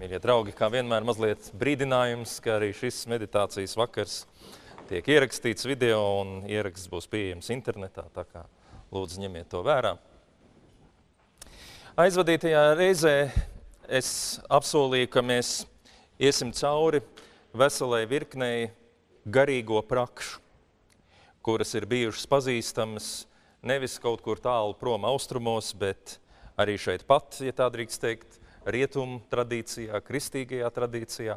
Mīļie draugi, kā vienmēr, mazliet brīdinājums, ka arī šis meditācijas vakars tiek ierakstīts video un ieraksts būs pieejams internetā. Tā kā lūdzu ņemiet to vērā. Aizvadītajā reizē es apsolīju, ka mēs iesim cauri veselai virknei garīgo prakšu, kuras ir bijušas pazīstamas nevis kaut kur tālu prom austrumos, bet arī šeit pat, ja tā drīkst teikt, rietumu tradīcijā, kristīgajā tradīcijā.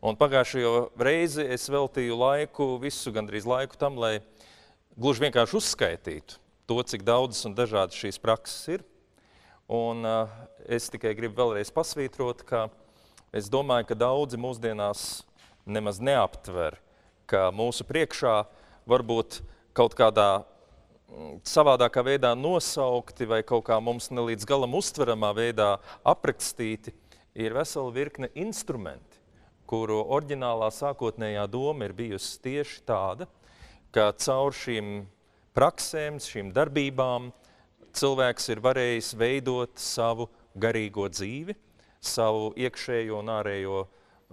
Un pagājušajo reizi es veltīju laiku, visu gandrīz laiku tam, lai gluži vienkārši uzskaitītu to, cik daudzas un dažādas šīs prakses ir. Un uh, es tikai gribu vēlreiz pasvītrot, ka es domāju, ka daudzi mūsdienās nemaz neaptver, ka mūsu priekšā varbūt kaut kādā savādākā veidā nosaukti vai kaut kā mums ne līdz galam uztveramā veidā aprakstīti, ir vesela virkne instrumenti, kuru oriģinālā sākotnējā doma ir bijusi tieši tāda, ka caur šīm praksēm, šīm darbībām cilvēks ir varējis veidot savu garīgo dzīvi, savu iekšējo un ārējo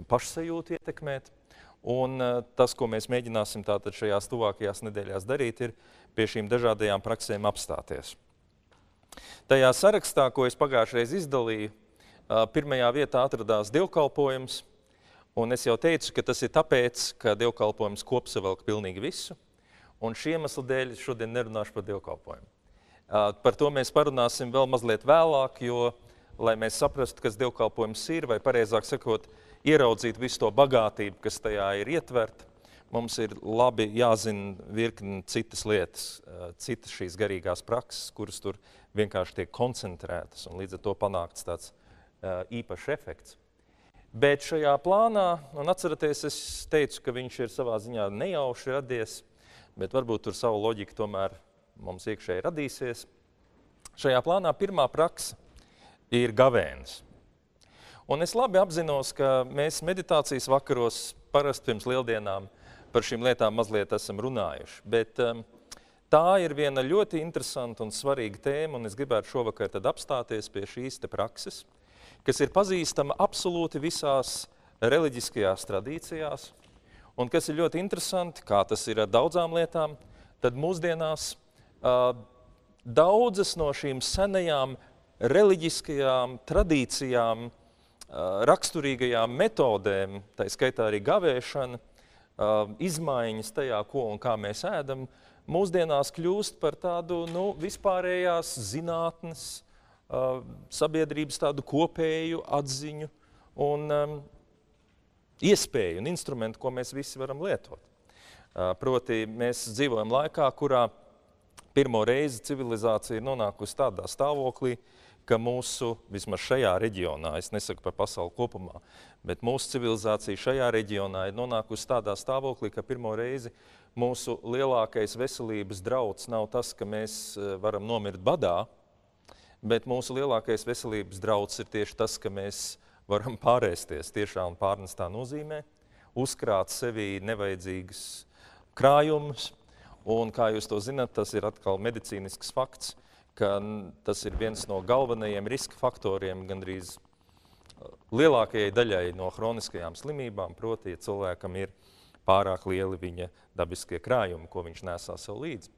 pašsajūtu ietekmēt. Un eh, tas, ko mēs mēģināsim tātad šajās tuvākajās nedēļās darīt, ir pie šīm dažādajām praksēm apstāties. Tajā sarakstā, ko es pagājušajā izdalīju, pirmajā vietā atradās dievkalpojums. Un es jau teicu, ka tas ir tāpēc, ka dievkalpojums kopsavilk pilnīgi visu. Un šī iemesla dēļ šodien nerunāšu par dievkalpojumu. Par to mēs parunāsim vēl mazliet vēlāk, jo, lai mēs saprastu, kas dievkalpojums ir, vai pareizāk sakot, ieraudzīt visu to bagātību, kas tajā ir ietverta, mums ir labi jāzina virkni citas lietas, citas šīs garīgās prakses, kuras tur vienkārši tiek koncentrētas un līdz ar to panākts tāds īpašs efekts. Bet šajā plānā, un atceraties, es teicu, ka viņš ir savā ziņā nejauši radies, bet varbūt tur savu loģiku tomēr mums iekšēji radīsies. Šajā plānā pirmā praksa ir gavēnis. Un es labi apzinos, ka mēs meditācijas vakaros parasti pirms lieldienām par šīm lietām mazliet esam runājuši. Bet um, tā ir viena ļoti interesanta un svarīga tēma, un es gribētu šovakar tad apstāties pie šīs te prakses, kas ir pazīstama absolūti visās reliģiskajās tradīcijās, un kas ir ļoti interesanti, kā tas ir ar daudzām lietām, tad mūsdienās uh, daudzas no šīm senajām reliģiskajām tradīcijām, uh, raksturīgajām metodēm, tā skaitā arī gavēšana, izmaiņas tajā, ko un kā mēs ēdam, mūsdienās kļūst par tādu nu, vispārējās zinātnes, uh, sabiedrības tādu kopēju atziņu un iespēju un instrumentu, ko mēs visi varam lietot. Uh, proti, mēs dzīvojam laikā, kurā pirmo reizi civilizācija ir nonākusi tādā stāvoklī, ka mūsu, vismaz šajā reģionā, es nesaku par pasauli kopumā, bet mūsu civilizācija šajā reģionā ir nonākusi tādā stāvoklī, ka pirmo reizi mūsu lielākais veselības drauds nav tas, ka mēs eh, varam nomirt badā, bet mūsu lielākais veselības drauds ir tieši tas, ka mēs varam pārēsties tiešā un pārnestā nozīmē, uzkrāt sevī nevajadzīgas krājumus, un kā jūs to zinat, tas ir atkal medicīnisks fakts, ka tas ir viens no galvenajiem riska faktoriem gandrīz uh, lielākajai daļai no hroniskajām slimībām, proti, ja cilvēkam ir pārāk lieli viņa dabiskie krājumi, ko viņš nesā sev līdzi.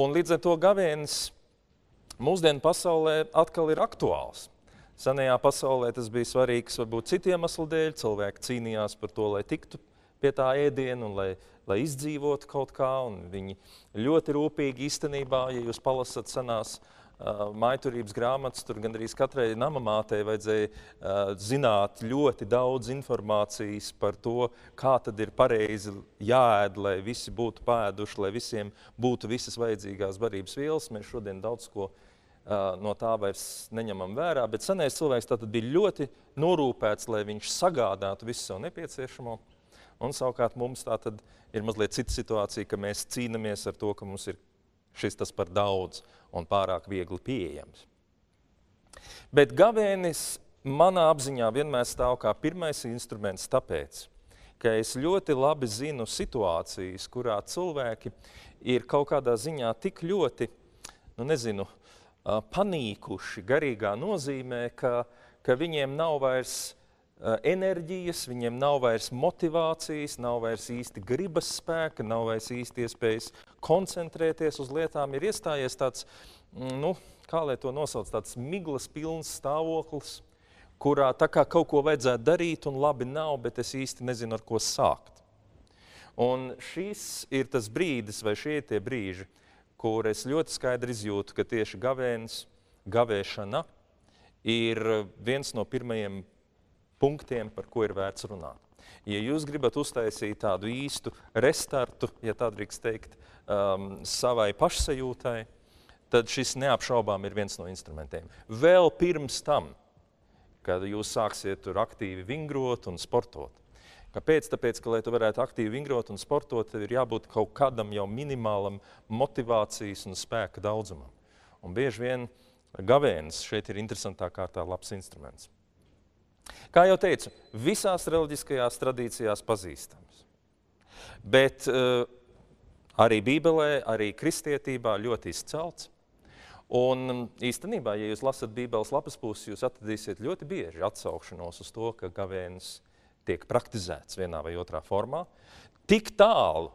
Un līdz ar to gavēnis mūsdienu pasaulē atkal ir aktuāls. Senajā pasaulē tas bija svarīgs varbūt citiem iemeslu dēļ. Cilvēki cīnījās par to, lai tiktu pie tā ēdiena un lai, lai izdzīvotu kaut kā. Viņi ļoti rūpīgi īstenībā, ja jūs palasat senās uh, maiturības grāmatas, tur gandrīz katrai namamātei vajadzēja uh, zināt ļoti daudz informācijas par to, kā tad ir pareizi jāēd, lai visi būtu pēduši, lai visiem būtu visas vajadzīgās barības vielas. Mēs šodien daudz ko uh, no tā vairs neņemam vērā, bet senais cilvēks bija ļoti norūpēts, lai viņš sagādātu visu savu nepieciešamo. Un savukārt mums tā tad ir mazliet cita situācija, ka mēs cīnāmies ar to, ka mums ir šis tas par daudz un pārāk viegli pieejams. Bet gavēnis manā apziņā vienmēr stāv kā pirmais instruments tāpēc, ka es ļoti labi zinu situācijas, kurā cilvēki ir kaut kādā ziņā tik ļoti, nu nezinu, panīkuši garīgā nozīmē, ka, ka viņiem nav vairs enerģijas, viņiem nav vairs motivācijas, nav vairs īsti gribas spēka, nav vairs īsti iespējas koncentrēties uz lietām. Ir iestājies tāds, mm, nu, kā lai to nosauc, tāds miglas pilns stāvoklis, kurā tā kā kaut ko vajadzētu darīt un labi nav, bet es īsti nezinu, ar ko sākt. Un šis ir tas brīdis, vai šie ir tie brīži, kur es ļoti skaidri izjūtu, ka tieši gavēns, gavēšana ir viens no pirmajiem punktiem, par ko ir vērts runāt. Ja jūs gribat uztaisīt tādu īstu restartu, ja tā drīkst teikt, um, savai pašsajūtai, tad šis neapšaubām ir viens no instrumentiem. Vēl pirms tam, kad jūs sāksiet tur aktīvi vingrot un sportot. Kāpēc? Tāpēc, ka, lai tu varētu aktīvi vingrot un sportot, tev ir jābūt kaut kādam jau minimālam motivācijas un spēka daudzumam. Un bieži vien gavēnis šeit ir interesantā kārtā labs instruments. Kā jau teicu, visās reliģiskajās tradīcijās pazīstams. Bet uh, arī Bībelē, arī kristietībā ļoti izcelts. Un īstenībā, ja jūs lasat Bībeles lapas puses, jūs atradīsiet ļoti bieži atsaukšanos uz to, ka gavēnis tiek praktizēts vienā vai otrā formā. Tik tālu,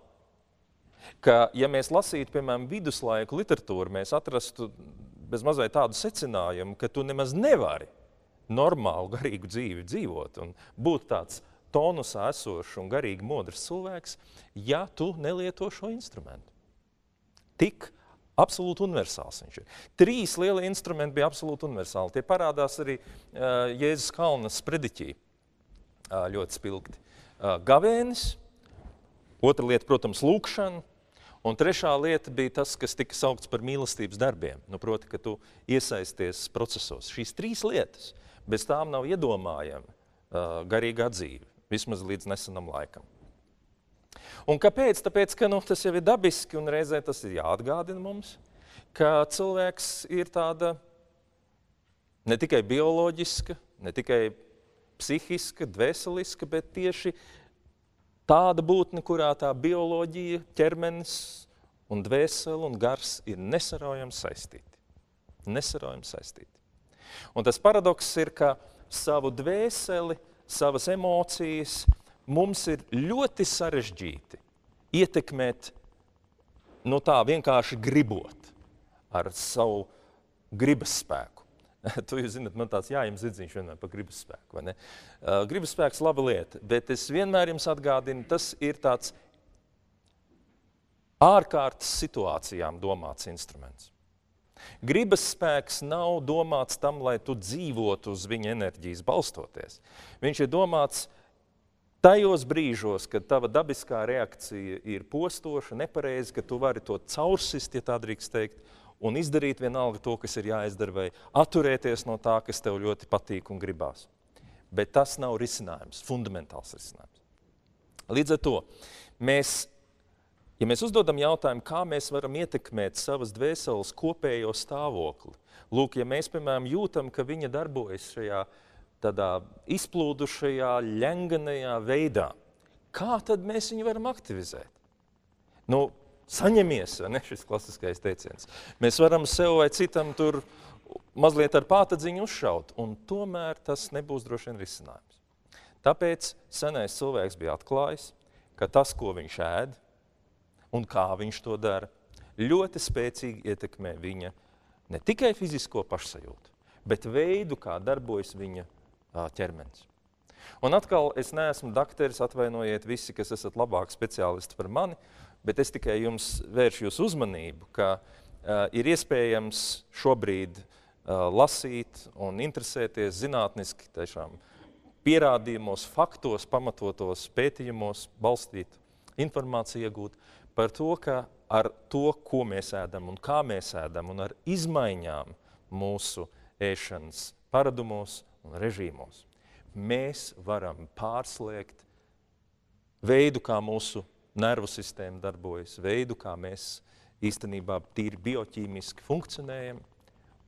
ka, ja mēs lasītu, piemēram, viduslaiku literatūru, mēs atrastu bez mazliet tādu secinājumu, ka tu nemaz nevari normālu, garīgu dzīvi dzīvot un būt tāds tonusā esošs un garīgi modrs cilvēks, ja tu nelieto šo instrumentu. Tik absolūti universāls viņš ir. Trīs lieli instrumenti bija absolūti universāli. Tie parādās arī uh, Jēzus Kalna sprediķī uh, ļoti spilgti. Uh, gavēnis, otra lieta, protams, lūkšana, Un trešā lieta bija tas, kas tika saukts par mīlestības darbiem. Nu, proti, ka tu iesaisties procesos. Šīs trīs lietas Bez tām nav iedomājama uh, garīga dzīve, vismaz līdz nesenam laikam. Un kāpēc? Tāpēc, ka nu, tas jau ir dabiski un reizē tas ir jāatgādina mums, ka cilvēks ir tāda ne tikai bioloģiska, ne tikai psihiska, dvēseliska, bet tieši tāda būtne, kurā tā bioloģija, ķermenis un dvēsele un gars ir nesaraujami saistīti. Nesaraujami saistīti. Un tas paradoks ir, ka savu dvēseli, savas emocijas mums ir ļoti sarežģīti ietekmēt no tā vienkārši gribot ar savu gribas spēku. tu jūs zināt, man tāds jājams zidziņš vienmēr par gribas spēku, vai ne? Uh, gribas spēks laba lieta, bet es vienmēr jums atgādinu, tas ir tāds ārkārtas situācijām domāts instruments. Gribas spēks nav domāts tam, lai tu dzīvotu uz viņa enerģijas balstoties. Viņš ir domāts tajos brīžos, kad tava dabiskā reakcija ir postoša, nepareiza, ka tu vari to caursist, ja tā drīkst teikt, un izdarīt vienalga to, kas ir jāizdara, vai atturēties no tā, kas tev ļoti patīk un gribās. Bet tas nav risinājums, fundamentāls risinājums. Līdz ar to mēs Ja mēs uzdodam jautājumu, kā mēs varam ietekmēt savas dvēseles kopējo stāvokli, lūk, ja mēs, piemēram, jūtam, ka viņa darbojas šajā tādā izplūdušajā, ļenganajā veidā, kā tad mēs viņu varam aktivizēt? Nu, saņemies, ne šis klasiskais teiciens. Mēs varam sev vai citam tur mazliet ar pātadziņu uzšaut, un tomēr tas nebūs droši vien risinājums. Tāpēc senais cilvēks bija atklājis, ka tas, ko viņš ēd, un kā viņš to dara, ļoti spēcīgi ietekmē viņa ne tikai fizisko pašsajūtu, bet veidu, kā darbojas viņa ķermenis. Un atkal es neesmu dakteris, atvainojiet visi, kas esat labāki speciālisti par mani, bet es tikai jums vēršu jūs uzmanību, ka uh, ir iespējams šobrīd uh, lasīt un interesēties zinātniski tiešām pierādījumos, faktos, pamatotos pētījumos, balstīt informāciju iegūt par to, ka ar to, ko mēs ēdam un kā mēs ēdam, un ar izmaiņām mūsu ēšanas paradumos un režīmos, mēs varam pārslēgt veidu, kā mūsu nervu sistēma darbojas, veidu, kā mēs īstenībā tīri bioķīmiski funkcionējam,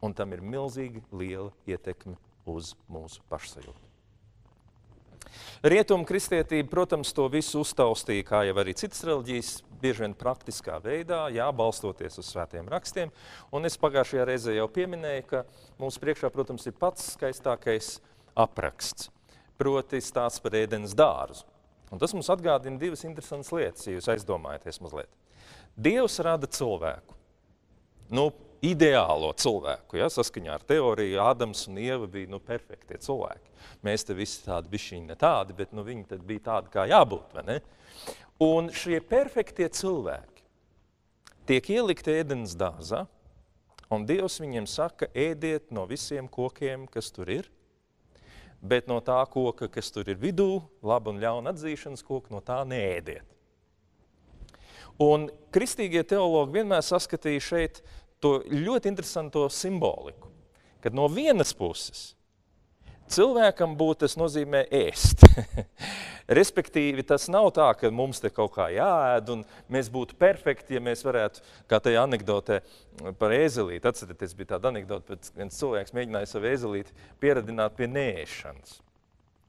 un tam ir milzīgi liela ietekme uz mūsu pašsajūtu. Rietumu kristietība, protams, to visu uztaustīja, kā jau arī citas reliģijas, bieži vien praktiskā veidā, jā, balstoties uz svētiem rakstiem. Un es pagājušajā reizē jau pieminēju, ka mums priekšā, protams, ir pats skaistākais apraksts. proti stāsts par ēdienas dārzu. Un tas mums atgādina divas interesantas lietas, ja jūs aizdomājaties mazliet. Dievs rada cilvēku. Nu, ideālo cilvēku. Ja? Saskaņā ar teoriju Ādams un Ieva bija nu, perfektie cilvēki. Mēs te visi tādi bišķiņi ne tādi, bet nu, viņi tad bija tādi, kā jābūt. vai ne? Un šie perfektie cilvēki tiek ielikti ēdienas dārzā, un Dievs viņiem saka, ēdiet no visiem kokiem, kas tur ir, bet no tā koka, kas tur ir vidū, laba un ļauna atzīšanas koka, no tā neēdiet. Un kristīgie teologi vienmēr saskatīja šeit to ļoti interesanto simboliku, kad no vienas puses cilvēkam būt tas nozīmē ēst. Respektīvi, tas nav tā, ka mums te kaut kā jāēd un mēs būtu perfekti, ja mēs varētu, kā tajā anekdotē par ēzelīti, atcerieties, bija tāda anekdote, kad viens cilvēks mēģināja savu ēzelīti pieradināt pie nēšanas.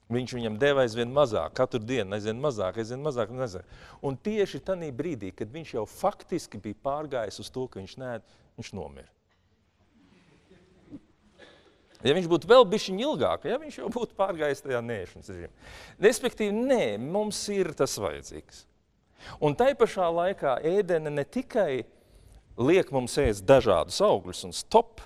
Viņš viņam deva aizvien mazāk, katru dienu aizvien mazāk, aizvien mazāk. Nezinu. Un tieši tajā brīdī, kad viņš jau faktiski bija pārgājis uz to, ka viņš nē, viņš nomira. Ja viņš būtu vēl bijis ilgāk, ja viņš jau būtu pārgājis tajā nēšanas režīmā. Respektīvi, nē, mums ir tas vajadzīgs. Un tai pašā laikā ēdene ne tikai liek mums ēst dažādus augļus, un stop,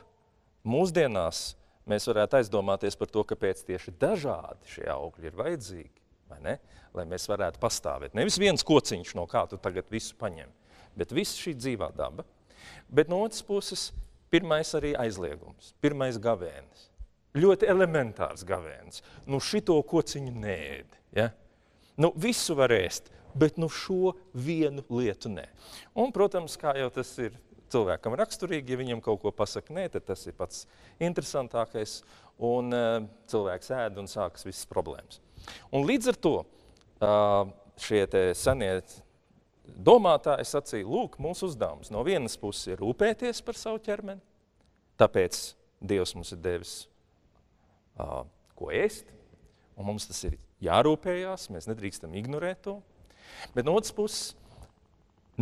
mūsdienās mēs varētu aizdomāties par to, kāpēc tieši dažādi šie augļi ir vajadzīgi, ne? lai mēs varētu pastāvēt. Nevis viens kociņš, no kā tu tagad visu paņem, bet visa šī dzīvā daba. Bet no otras puses, pirmais arī aizliegums, pirmais gavēnis. Ļoti elementārs gavēnis. Nu, šito kociņu nēdi. Ja? Nu, visu var ēst, bet nu šo vienu lietu nē. Un, protams, kā jau tas ir cilvēkam raksturīgi, ja viņam kaut ko pasaka nē, tad tas ir pats interesantākais, un uh, cilvēks ēd un sākas visas problēmas. Un līdz ar to uh, šie senie domātāji sacīja, lūk, mūsu uzdevums no vienas puses ir rūpēties par savu ķermeni, tāpēc Dievs mums ir devis uh, ko ēst, un mums tas ir jārūpējās, mēs nedrīkstam ignorēt to. Bet no otras puses,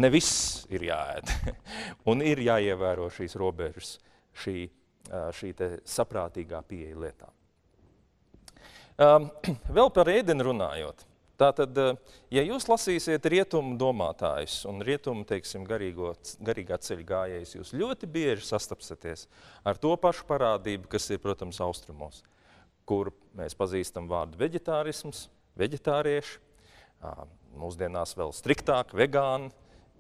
ne viss ir jāēd, un ir jāievēro šīs robežas, šī, uh, šī saprātīgā pieeja lietām. Um, vēl par ēdienu runājot. Tātad, eh, ja jūs lasīsiet rietumu domātājus un rietumu, teiksim, garīgo, garīgā ceļa gājējus, jūs ļoti bieži sastapsieties ar to pašu parādību, kas ir, protams, austrumos, kur mēs pazīstam vārdu veģetārisms, veģetārieši, mūsdienās vēl striktāk, vegāni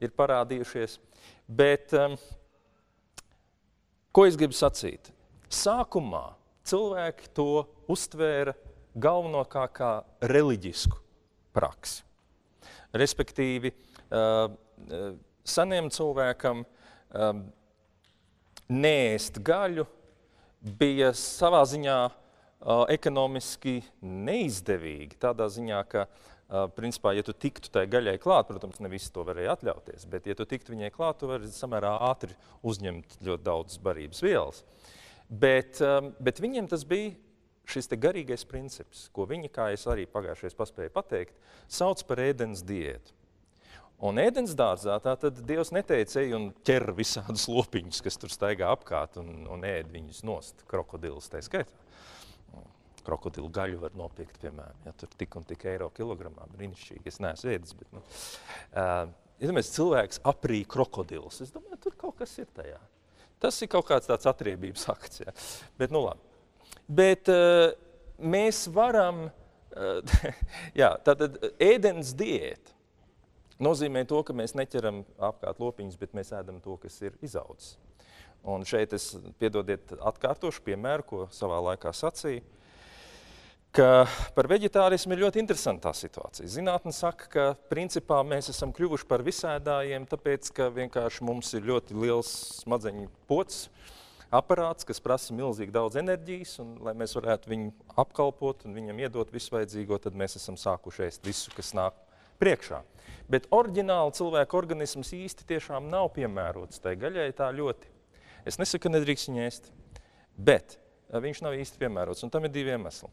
ir parādījušies. Bet, ko es gribu sacīt? Sākumā cilvēki to uztvēra galvenokārt kā reliģisku praksi. Respektīvi, seniem cilvēkam nēst gaļu bija savā ziņā ekonomiski neizdevīgi. Tādā ziņā, ka, principā, ja tu tiktu tai gaļai klāt, protams, ne visi to varēja atļauties, bet, ja tu tiktu viņai klāt, tu vari samērā ātri uzņemt ļoti daudz barības vielas. Bet, bet viņiem tas bija šis garīgais princips, ko viņi, kā es arī pagājušajā paspēju pateikt, sauc par ēdienas diētu. Un ēdienas dārzā tātad Dievs neteica, ej un ķer visādus lopiņus, kas tur staigā apkārt un, un ēd viņus nost, krokodilus tā skaitā. Krokodilu gaļu var nopirkt, piemēram, ja tur tik un tik eiro kilogramā, brīnišķīgi, es neesmu ēdis, bet, nu, uh, ja cilvēks aprī krokodilus, es domāju, tur kaut kas ir tajā. Tas ir kaut kāds tāds atriebības akts, ja. bet, nu labi. Bet uh, mēs varam, uh, jā, tātad ēdienas diēta nozīmē to, ka mēs neķeram apkārt lopiņus, bet mēs ēdam to, kas ir izaudzis. Un šeit es, piedodiet, atkārtošu piemēru, ko savā laikā sacīju, ka par veģetārismu ir ļoti interesanta situācija. Zinātne saka, ka principā mēs esam kļuvuši par visēdājiem, tāpēc, ka vienkārši mums ir ļoti liels smadzeņu pocis, aparāts, kas prasa milzīgi daudz enerģijas, un, lai mēs varētu viņu apkalpot un viņam iedot visu vajadzīgo, tad mēs esam sākuši ēst visu, kas nāk priekšā. Bet oriģināli cilvēka organisms īsti tiešām nav piemērots tai gaļai tā ļoti. Es nesaku, ka nedrīkst viņu ēst, bet eh, viņš nav īsti piemērots, un tam ir divi iemesli.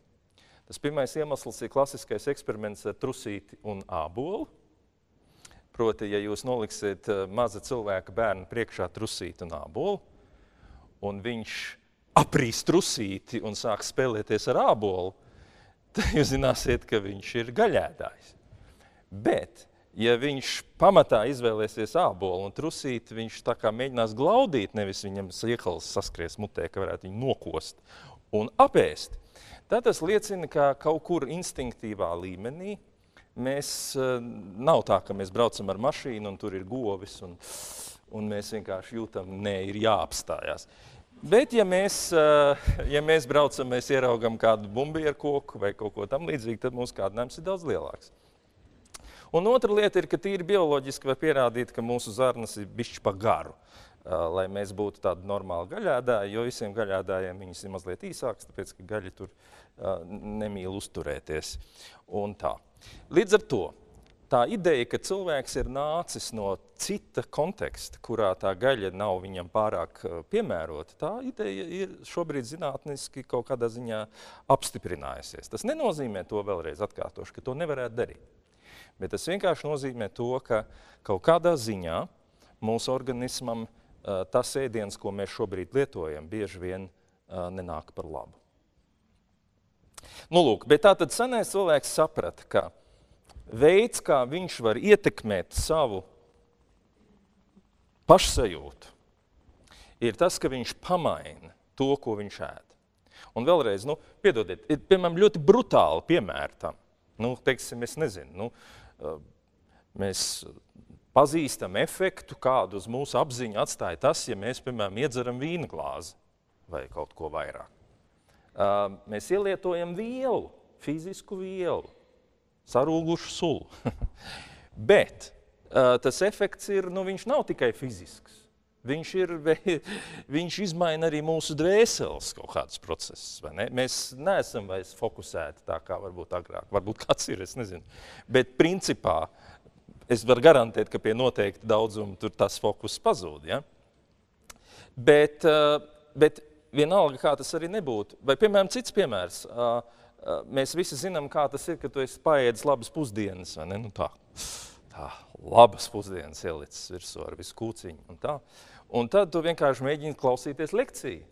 Tas pirmais iemesls ir klasiskais eksperiments ar trusīti un ābolu. Proti, ja jūs noliksiet eh, maza cilvēka bērnu priekšā trusīti un ābolu, un viņš aprīs trusīti un sāk spēlēties ar ābolu, tad jūs zināsiet, ka viņš ir gaļēdājs. Bet, ja viņš pamatā izvēlēsies ābolu un trusīt, viņš tā kā mēģinās glaudīt, nevis viņam iekals saskries mutē, ka varētu viņu nokost un apēst, tad tas liecina, ka kaut kur instinktīvā līmenī mēs, eh, nav tā, ka mēs braucam ar mašīnu un tur ir govis un, un mēs vienkārši jūtam, nē, ir jāapstājās. Bet, ja mēs, eh, ja mēs braucam, mēs ieraugam kādu bumbieru koku vai kaut ko tam līdzīgu, tad mūsu kārdinājums ir daudz lielāks. Un otra lieta ir, ka tīri bioloģiski var pierādīt, ka mūsu zarnas ir bišķi pa garu, uh, lai mēs būtu tādi normāli gaļādāji, jo visiem gaļādājiem viņas ir mazliet īsākas, tāpēc, ka gaļi tur uh, nemīl uzturēties un tā. Līdz ar to tā ideja, ka cilvēks ir nācis no cita konteksta, kurā tā gaļa nav viņam pārāk uh, piemērota, tā ideja ir šobrīd zinātniski kaut kādā ziņā apstiprinājusies. Tas nenozīmē to vēlreiz atkārtošu, ka to nevarētu darīt. Bet tas vienkārši nozīmē to, ka kaut kādā ziņā mūsu organismam uh, tas ēdiens, ko mēs šobrīd lietojam, bieži vien uh, nenāk par labu. Nu, lūk, bet tā tad senais cilvēks saprata, ka veids, kā viņš var ietekmēt savu pašsajūtu, ir tas, ka viņš pamaina to, ko viņš ēd. Un vēlreiz, nu, piedodiet, ir piemēram ļoti brutāli piemēri tam. Nu, teiksim, es nezinu, nu, mēs pazīstam efektu, kādu uz mūsu apziņu atstāja tas, ja mēs, piemēram, iedzeram vīna glāzi vai kaut ko vairāk. Mēs ielietojam vielu, fizisku vielu, sarūgušu sulu. Bet tas efekts ir, nu, viņš nav tikai fizisks. Viņš, ir, viņš izmaina arī mūsu dvēseles kaut kādus procesus. Ne? Mēs neesam vairs fokusēti tā, kā varbūt agrāk. Varbūt kāds ir, es nezinu. Bet principā es varu garantēt, ka pie noteikta daudzuma tur tas fokus pazūd. Ja? Bet, bet vienalga, kā tas arī nebūtu. Vai, piemēram, cits piemērs. Mēs visi zinām, kā tas ir, kad tu esi paēdis labas pusdienas. Nu, tā, tā, labas pusdienas ielicis virsū ar visu kūciņu. Un, tā. un tad tu vienkārši mēģini klausīties lekciju.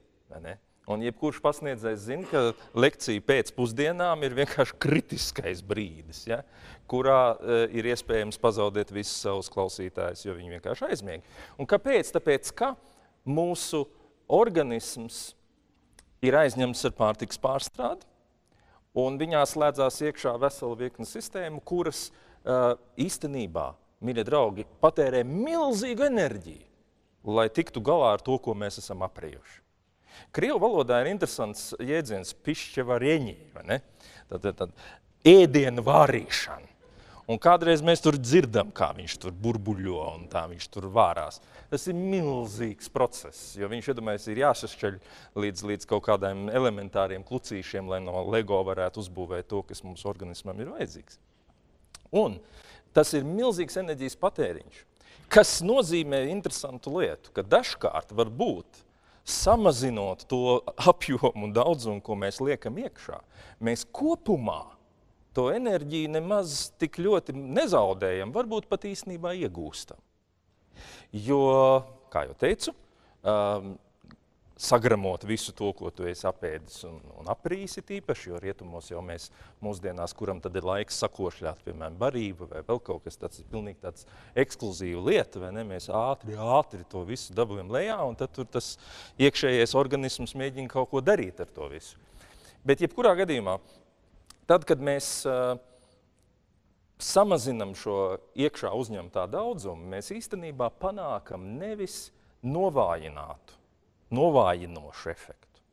Un jebkurš pasniedzējs zina, ka lekcija pēc pusdienām ir vienkārši kritiskais brīdis, ja, kurā uh, ir iespējams pazaudēt visus savus klausītājus, jo viņi vienkārši aizmieg. Un kāpēc? Tāpēc, ka mūsu organisms ir aizņemts ar pārtiks pārstrādi, un viņā slēdzās iekšā vesela virkne sistēmu, kuras uh, īstenībā, mīļie draugi, patērē milzīgu enerģiju, lai tiktu galā ar to, ko mēs esam aprījuši. Krievu valodā ir interesants jēdziens pišķevarieņi, vai ne? Tad, tad, tad ēdienu vārīšana. Un kādreiz mēs tur dzirdam, kā viņš tur burbuļo un tā viņš tur vārās. Tas ir milzīgs process, jo viņš iedomājas, ir jāsašķeļ līdz, līdz kaut kādiem elementāriem klucīšiem, lai no LEGO varētu uzbūvēt to, kas mums organismam ir vajadzīgs. Un tas ir milzīgs enerģijas patēriņš, kas nozīmē interesantu lietu, ka dažkārt var būt, samazinot to apjomu un daudzumu, ko mēs liekam iekšā, mēs kopumā to enerģiju nemaz tik ļoti nezaudējam, varbūt pat īstenībā iegūstam. Jo, kā jau teicu, um, sagramot visu to, ko tu esi apēdis un, un aprīsi tīpaši, jo rietumos jau mēs mūsdienās, kuram tad ir laiks sakošļāt, piemēram, barību vai vēl kaut kas tāds, ir pilnīgi tāds ekskluzīva lieta, vai ne? Mēs ātri, ātri to visu dabujam lejā, un tad tur tas iekšējais organisms mēģina kaut ko darīt ar to visu. Bet jebkurā gadījumā Tad, kad mēs uh, samazinām šo iekšā uzņemtā daudzumu, mēs īstenībā panākam nevis novājinātu, novājinošu efektu,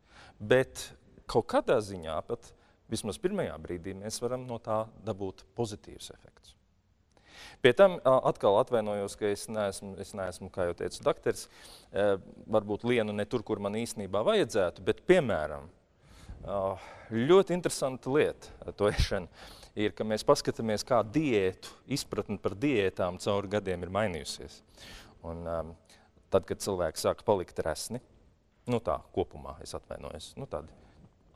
bet kaut kādā ziņā pat vismaz pirmajā brīdī mēs varam no tā dabūt pozitīvs efekts. Pie tam atkal atvainojos, ka es neesmu, es neesmu kā jau teicu, dakteris, varbūt lienu ne tur, kur man īstenībā vajadzētu, bet piemēram, Ļoti interesanta lieta to ēšanu ir, ka mēs paskatāmies, kā diētu, izpratne par diētām cauri gadiem ir mainījusies. Un, um, tad, kad cilvēki sāk palikt resni, nu tā kopumā es atvainojos, nu tādi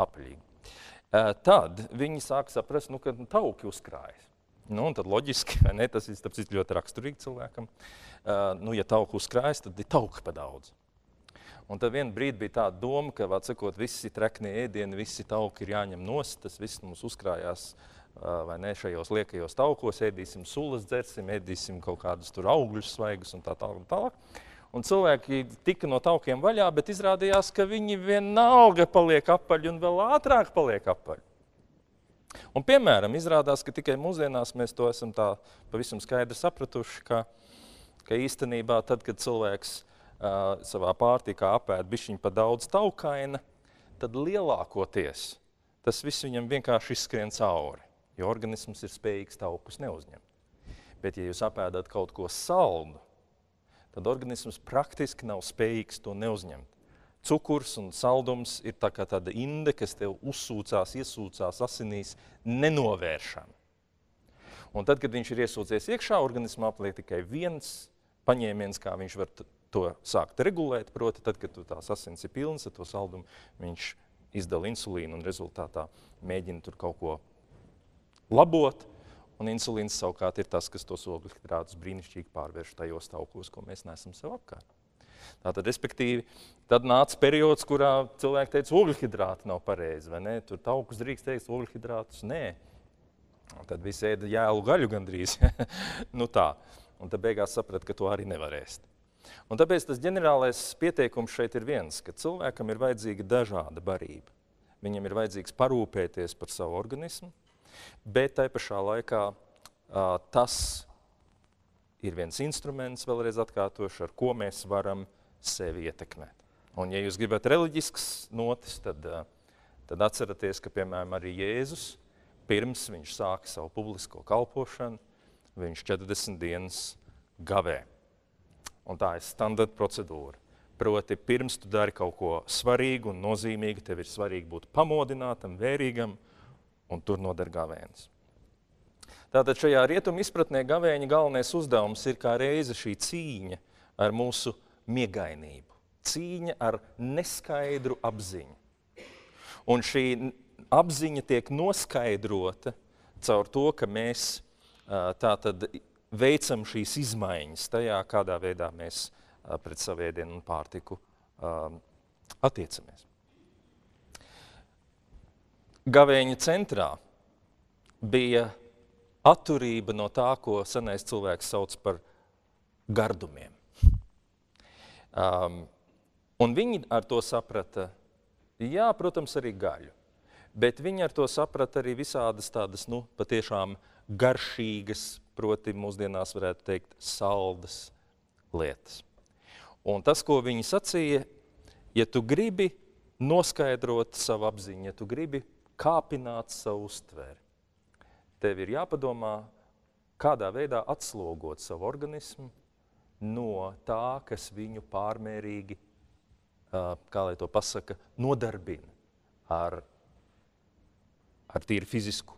apaļīgi, uh, tad viņi sāk saprast, nu, ka tauki uzkrājas. Nu, tad loģiski, ne, tas ir ļoti raksturīgi cilvēkam. Uh, nu, ja tauku uzkrājas, tad ir tauka pa daudz. Un tad vienā brīdī bija tāda doma, ka, sakot, visi treknie ēdieni, visi tauki ir jāņem nost, tas viss mums uzkrājās vai ne šajos liekajos taukos, ēdīsim sulas, dzersim, ēdīsim kaut kādus tur augļus svaigus un tā tālāk. Tā, tā. Un cilvēki tika no taukiem vaļā, bet izrādījās, ka viņi vienalga paliek apaļi un vēl ātrāk paliek apaļi. Un, piemēram, izrādās, ka tikai mūsdienās mēs to esam tā pavisam skaidri sapratuši, ka, ka īstenībā tad, kad cilvēks uh, savā pārtīkā apēd bišķiņu pa daudz taukaina, tad lielākoties tas viss viņam vienkārši izskrien cauri, jo organisms ir spējīgs taukus neuzņemt. Bet, ja jūs apēdat kaut ko saldu, tad organisms praktiski nav spējīgs to neuzņemt cukurs un saldums ir tā kā tāda inde, kas tev uzsūcās, iesūcās asinīs nenovēršami. Un tad, kad viņš ir iesūcies iekšā, organismā paliek tikai viens paņēmiens, kā viņš var to sākt regulēt. Proti, tad, kad tās asins ir pilnas ar to saldumu, viņš izdala insulīnu un rezultātā mēģina tur kaut ko labot. Un insulīns savukārt ir tas, kas tos ogļhidrātus brīnišķīgi pārvērš tajos taukos, ko mēs nesam sev apkārt. Tātad, respektīvi, tad nāca periods, kurā cilvēki teica, ogļhidrāti nav pareizi. Tur taukus drīkst teikt, ogļhidrātus nē. Un tad viss ēda jēlu gaļu gandrīz. nu tā. Un tad beigās saprata, ka to arī nevar ēst. Un tāpēc tas ģenerālais pieteikums šeit ir viens, ka cilvēkam ir vajadzīga dažāda barība. Viņam ir vajadzīgs parūpēties par savu organismu, bet tai pašā laikā uh, tas ir viens instruments, vēlreiz atkārtošu, ar ko mēs varam sevi ietekmēt. Un, ja jūs gribat reliģisks notis, tad, eh, tad atcerieties, ka piemēram arī Jēzus pirms viņš sāka savu publisko kalpošanu, viņš 40 dienas gavē. Un tā ir standarta procedūra. Proti, pirms tu dari kaut ko svarīgu un nozīmīgu, tev ir svarīgi būt pamodinātam, vērīgam, un tur noder gavēns. Tātad šajā rietumu izpratnē gavēņa galvenais uzdevums ir kā reize šī cīņa ar mūsu miegainību, cīņa ar neskaidru apziņu. Un šī apziņa tiek noskaidrota caur to, ka mēs tātad veicam šīs izmaiņas tajā, kādā veidā mēs pret savu ēdienu un pārtiku attiecamies. Gavēņa centrā bija atturība no tā, ko senais cilvēks sauc par gardumiem. Um, un viņi ar to saprata, jā, protams, arī gaļu, bet viņi ar to saprata arī visādas tādas, nu, patiešām garšīgas, proti mūsdienās varētu teikt, saldas lietas. Un tas, ko viņi sacīja, ja tu gribi noskaidrot savu apziņu, ja tu gribi kāpināt savu uztveri, tev ir jāpadomā, kādā veidā atslogot savu organismu no tā, kas viņu pārmērīgi, kā lai to pasaka, nodarbina ar, ar tīri fizisku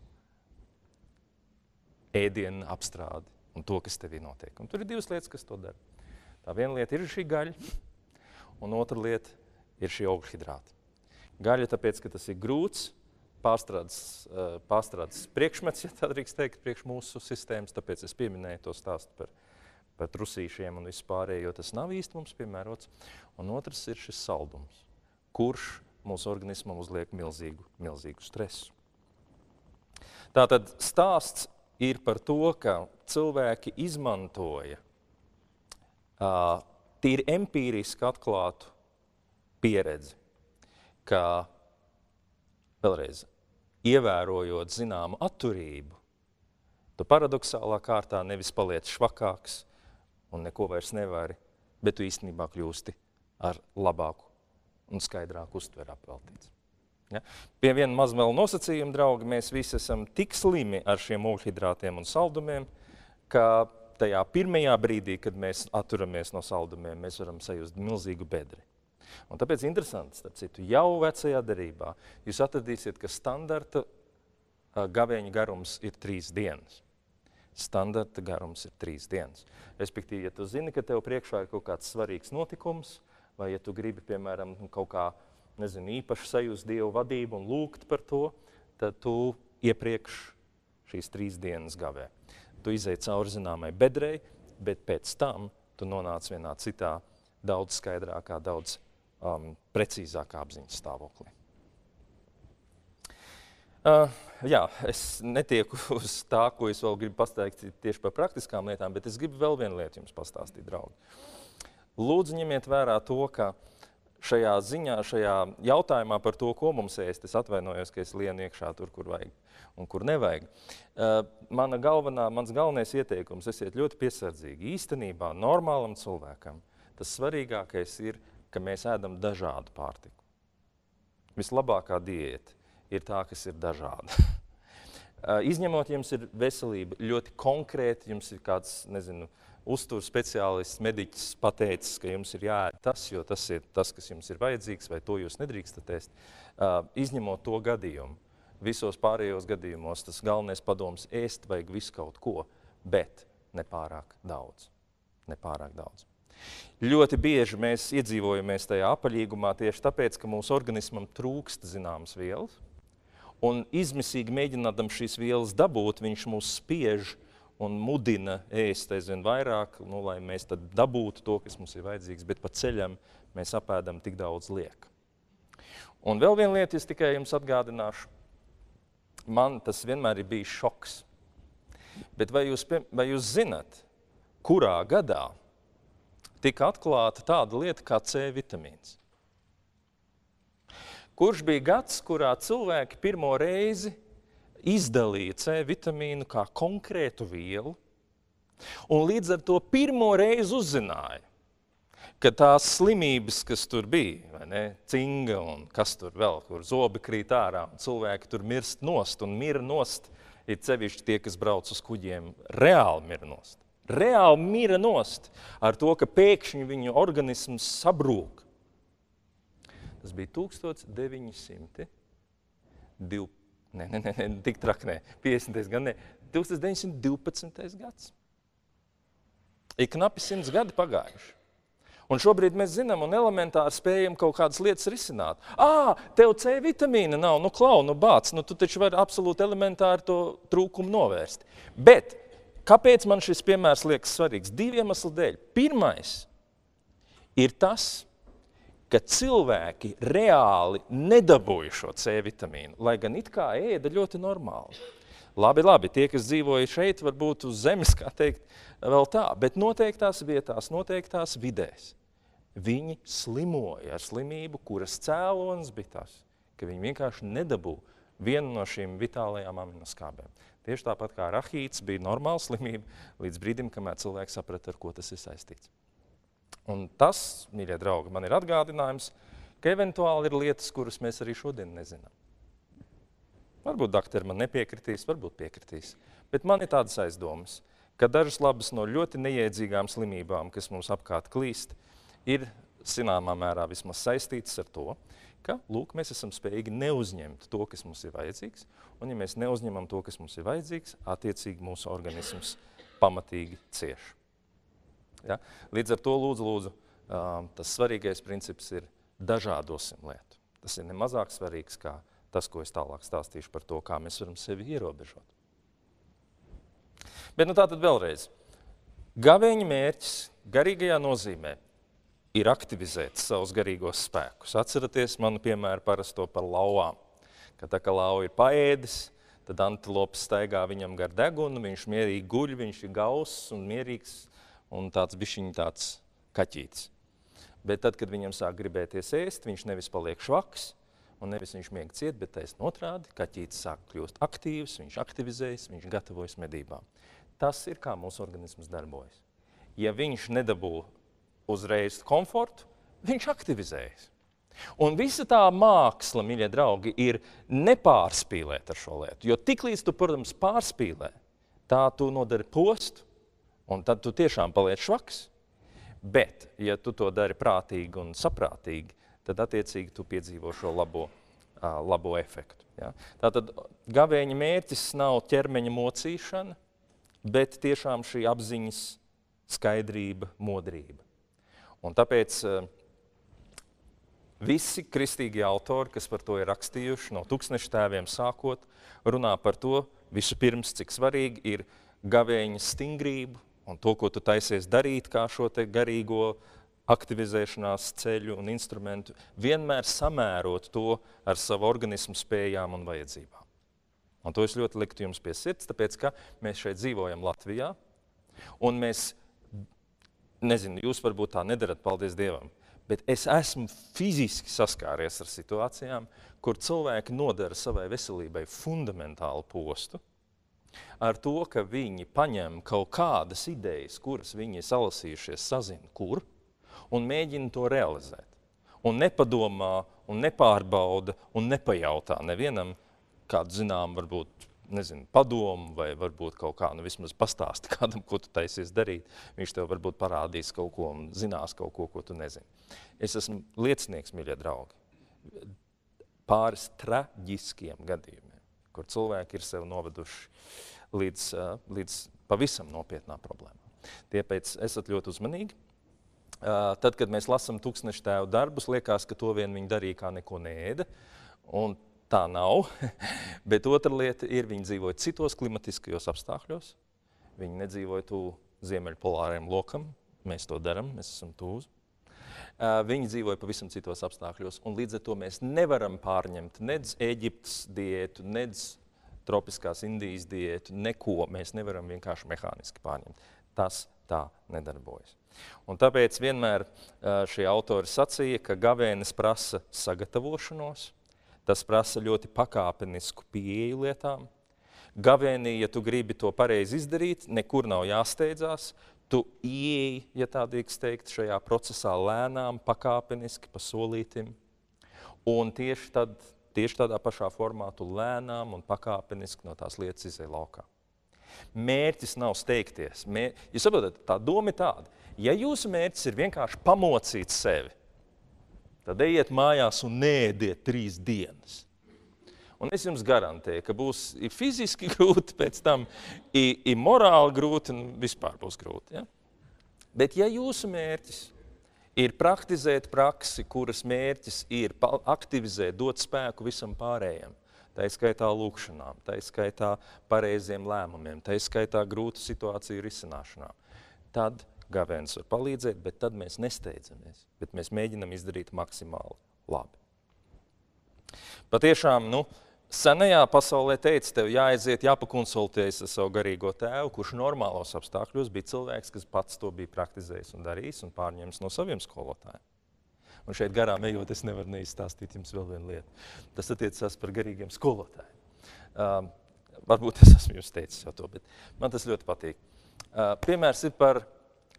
ēdienu apstrādi un to, kas tevī notiek. Un tur ir divas lietas, kas to dara. Tā viena lieta ir šī gaļa, un otra lieta ir šī ogļhidrāta. Gaļa tāpēc, ka tas ir grūts, pārstrādes, eh, pārstrādes priekšmets, ja tā drīkst teikt, priekš mūsu sistēmas. Tāpēc es pieminēju to stāstu par, par trusīšiem un vispārējo, jo tas nav īsti mums piemērots. Un otrs ir šis saldums, kurš mūsu organismam uzliek milzīgu, milzīgu stresu. Tātad stāsts ir par to, ka cilvēki izmantoja uh, tīri empīriski atklātu pieredzi, ka vēlreiz, ievērojot zināmu atturību, tu paradoxālā kārtā nevis paliec švakāks un neko vairs nevari, bet tu īstenībā kļūsti ar labāku un skaidrāku uztveri apveltīts. Ja? Pie viena maz vēl nosacījuma, draugi, mēs visi esam tik slimi ar šiem ogļhidrātiem un saldumiem, ka tajā pirmajā brīdī, kad mēs atturamies no saldumiem, mēs varam sajust milzīgu bedri. Un tāpēc interesanti, starp citu, jau vecajā derībā jūs atradīsiet, ka standarta gavēņa garums ir trīs dienas. Standarta garums ir trīs dienas. Respektīvi, ja tu zini, ka tev priekšā ir kaut kāds svarīgs notikums, vai ja tu gribi, piemēram, kaut kā nezinu, īpaši sajust Dievu vadību un lūgt par to, tad tu iepriekš šīs trīs dienas gavē. Tu izēji cauri zināmai bedrei, bet pēc tam tu nonāc vienā citā, daudz skaidrākā, daudz um, precīzākā apziņas stāvoklī. Uh, jā, es netieku uz tā, ko es vēl gribu pastāstīt tieši par praktiskām lietām, bet es gribu vēl vienu lietu jums pastāstīt, draugi. Lūdzu, ņemiet vērā to, ka šajā ziņā, šajā jautājumā par to, ko mums ēst, es atvainojos, ka es lienu iekšā tur, kur vajag un kur nevajag. Uh, mana galvenā, mans galvenais ieteikums - esiet ļoti piesardzīgi. Īstenībā normālam cilvēkam tas svarīgākais ir, ka mēs ēdam dažādu pārtiku. Vislabākā diēta ir tā, kas ir dažāda. Izņemot, jums ir veselība ļoti konkrēti, jums ir kāds, nezinu, uzturu speciālists, mediķis pateicis, ka jums ir jāēd tas, jo tas ir tas, kas jums ir vajadzīgs, vai to jūs nedrīkstat ēst. Izņemot to gadījumu, visos pārējos gadījumos tas galvenais padoms ēst vajag visu kaut ko, bet nepārāk daudz. Nepārāk daudz. Ļoti bieži mēs iedzīvojamies tajā apaļīgumā tieši tāpēc, ka mūsu organismam trūkst zināmas vielas, Un izmisīgi mēģinām šīs vielas dabūt, viņš mūs spiež un mudina ēst aizvien vairāk, nu, lai mēs dabūtu to, kas mums ir vajadzīgs, bet pa ceļam mēs apēdam tik daudz lieka. Un vēl viena lieta, es tikai jums atgādināšu. Man tas vienmēr ir bijis šoks. Bet vai jūs, vai jūs zinat, kurā gadā tika atklāta tāda lieta kā C vitamīns? kurš bija gads, kurā cilvēki pirmo reizi izdalīja C vitamīnu kā konkrētu vielu, un līdz ar to pirmo reizi uzzināja, ka tās slimības, kas tur bija, ne, cinga un kas tur vēl, kur zobi krīt ārā, un cilvēki tur mirst nost un mira nost, ir sevišķi tie, kas brauc uz kuģiem, reāli mira nost. Reāli mira nost ar to, ka pēkšņi viņu organisms sabrūk. Tas bija 1900. Div... Nē, nē, nē, tik traki, nē, 50. gan ne, 1912. gads. Ir knapi simts gadi pagājuši. Un šobrīd mēs zinām un elementāri spējam kaut kādas lietas risināt. Ā, tev C vitamīna nav, nu klau, nu bāc, nu tu taču vari absolūti elementāri to trūkumu novērst. Bet kāpēc man šis piemērs liekas svarīgs? Divi iemesli dēļ. Pirmais ir tas, ka cilvēki reāli nedabūja šo C vitamīnu, lai gan it kā ēda ļoti normāli. Labi, labi, tie, kas dzīvoja šeit, varbūt uz zemes, kā teikt, vēl tā, bet noteiktās vietās, noteiktās vidēs. Viņi slimoja ar slimību, kuras cēlonis bija tas, ka viņi vienkārši nedabū vienu no šīm vitālajām aminoskābēm. Tieši tāpat kā rahīts bija normāla slimība līdz brīdim, kamēr cilvēks saprata, ar ko tas ir saistīts. Un tas, mīļie draugi, man ir atgādinājums, ka eventuāli ir lietas, kuras mēs arī šodien nezinām. Varbūt doktori man nepiekritīs, varbūt piekritīs. Bet man ir tādas aizdomas, ka dažas labas no ļoti neiedzīgām slimībām, kas mums apkārt klīst, ir zināmā mērā vismaz saistītas ar to, ka lūk, mēs esam spējīgi neuzņemt to, kas mums ir vajadzīgs. Un, ja mēs neuzņemam to, kas mums ir vajadzīgs, attiecīgi mūsu organisms pamatīgi cieš. Ja? Līdz ar to lūdzu, lūdzu, um, tas svarīgais princips ir dažādosim lietu. Tas ir nemazāk svarīgs kā tas, ko es tālāk stāstīšu par to, kā mēs varam sevi ierobežot. Bet nu tā tad vēlreiz. Gavēņa mērķis garīgajā nozīmē ir aktivizēt savus garīgos spēkus. Atcerieties manu piemēru parasto par lauvām. Kad tā kā lauva ir paēdis, tad antilopes staigā viņam gar degunu, viņš mierīgi guļ, viņš ir gauss un mierīgs un tāds bišķiņ tāds kaķītis. Bet tad, kad viņam sāk gribēties ēst, viņš nevis paliek švaks, un nevis viņš mieg ciet, bet taisn otrādi, kaķītis sāk kļūst aktīvs, viņš aktivizējas, viņš gatavojas medībām. Tas ir kā mūsu organisms darbojas. Ja viņš nedabū uzreiz komfortu, viņš aktivizējas. Un visa tā māksla, mīļie draugi, ir nepārspīlēt ar šo lietu. Jo tiklīdz tu, protams, pārspīlē, tā tu nodari postu, Un tad tu tiešām paliec švaks. Bet, ja tu to dari prātīgi un saprātīgi, tad attiecīgi tu piedzīvo šo labo, uh, labo efektu. Ja? Tātad gavēņa mērķis nav ķermeņa mocīšana, bet tiešām šī apziņas skaidrība, modrība. Un tāpēc uh, visi kristīgie autori, kas par to ir rakstījuši, no tūkstneša tēviem sākot, runā par to vispirms, cik svarīgi ir gavēņa stingrību, un to, ko tu taisies darīt, kā šo garīgo aktivizēšanās ceļu un instrumentu, vienmēr samērot to ar savu organismu spējām un vajadzībām. Un to es ļoti liktu jums pie sirds, tāpēc ka mēs šeit dzīvojam Latvijā, un mēs, nezinu, jūs varbūt tā nedarat, paldies Dievam, bet es esmu fiziski saskāries ar situācijām, kur cilvēki nodara savai veselībai fundamentālu postu, ar to, ka viņi paņem kaut kādas idejas, kuras viņi salasījušies, sazina, kur, un mēģina to realizēt. Un nepadomā, un nepārbauda, un nepajautā nevienam kādu zinām, varbūt nezinu, padomu, vai varbūt kaut kā, nu vismaz pastāsti kādam, ko tu taisies darīt. Viņš tev varbūt parādīs kaut ko un zinās kaut ko, ko tu nezini. Es esmu liecinieks, mīļie draugi, pāris traģiskiem gadījumiem, kur cilvēki ir sev noveduši līdz, līdz pavisam nopietnām problēmām. Tāpēc esat ļoti uzmanīgi. Tad, kad mēs lasām tūkstošu tēvu darbus, liekas, ka to vien viņi darīja, kā neko nēda. Un tā nav. Bet otra lieta ir, viņi dzīvoja citos klimatiskajos apstākļos. Viņi nedzīvoja tuvu ziemeļpolāriem lokam. Mēs to darām, mēs esam tuvu. Viņi dzīvoja pavisam citos apstākļos, un līdz ar to mēs nevaram pārņemt nedz Eģiptes diētu, nedz tropiskās Indijas diētu, neko mēs nevaram vienkārši mehāniski pārņemt. Tas tā nedarbojas. Un tāpēc vienmēr šie autori sacīja, ka gavēnis prasa sagatavošanos, tas prasa ļoti pakāpenisku pieeju lietām. Gavēnī, ja tu gribi to pareizi izdarīt, nekur nav jāsteidzās, tu ieeji, ja tā drīkst teikt, šajā procesā lēnām, pakāpeniski, pa solītim. Un tieši, tad, tieši tādā pašā formā tu lēnām un pakāpeniski no tās lietas izēj laukā. Mērķis nav steigties. Mēr... Jūs saprotat, tā doma ir tāda. Ja jūsu mērķis ir vienkārši pamocīt sevi, tad ejiet mājās un nēdiet trīs dienas. Un es jums garantēju, ka būs fiziski grūti, pēc tam ir morāli grūti un vispār būs grūti. Ja? Bet ja jūsu mērķis ir praktizēt praksi, kuras mērķis ir aktivizēt, dot spēku visam pārējiem, tā izskaitā lūkšanām, tā izskaitā pareiziem lēmumiem, tā izskaitā grūtu situāciju risināšanām. Tad gavēns var palīdzēt, bet tad mēs nesteidzamies, bet mēs mēģinam izdarīt maksimāli labi. Patiešām, nu, senajā pasaulē teica, tev jāaiziet, jāpakonsultējas ar savu garīgo tēvu, kurš normālos apstākļos bija cilvēks, kas pats to bija praktizējis un darījis un pārņēmis no saviem skolotājiem. Un šeit garām ejot, es nevaru neizstāstīt jums vēl vienu lietu. Tas attiecas par garīgiem skolotājiem. Uh, varbūt es esmu jums teicis jau to, bet man tas ļoti patīk. Uh, piemērs ir par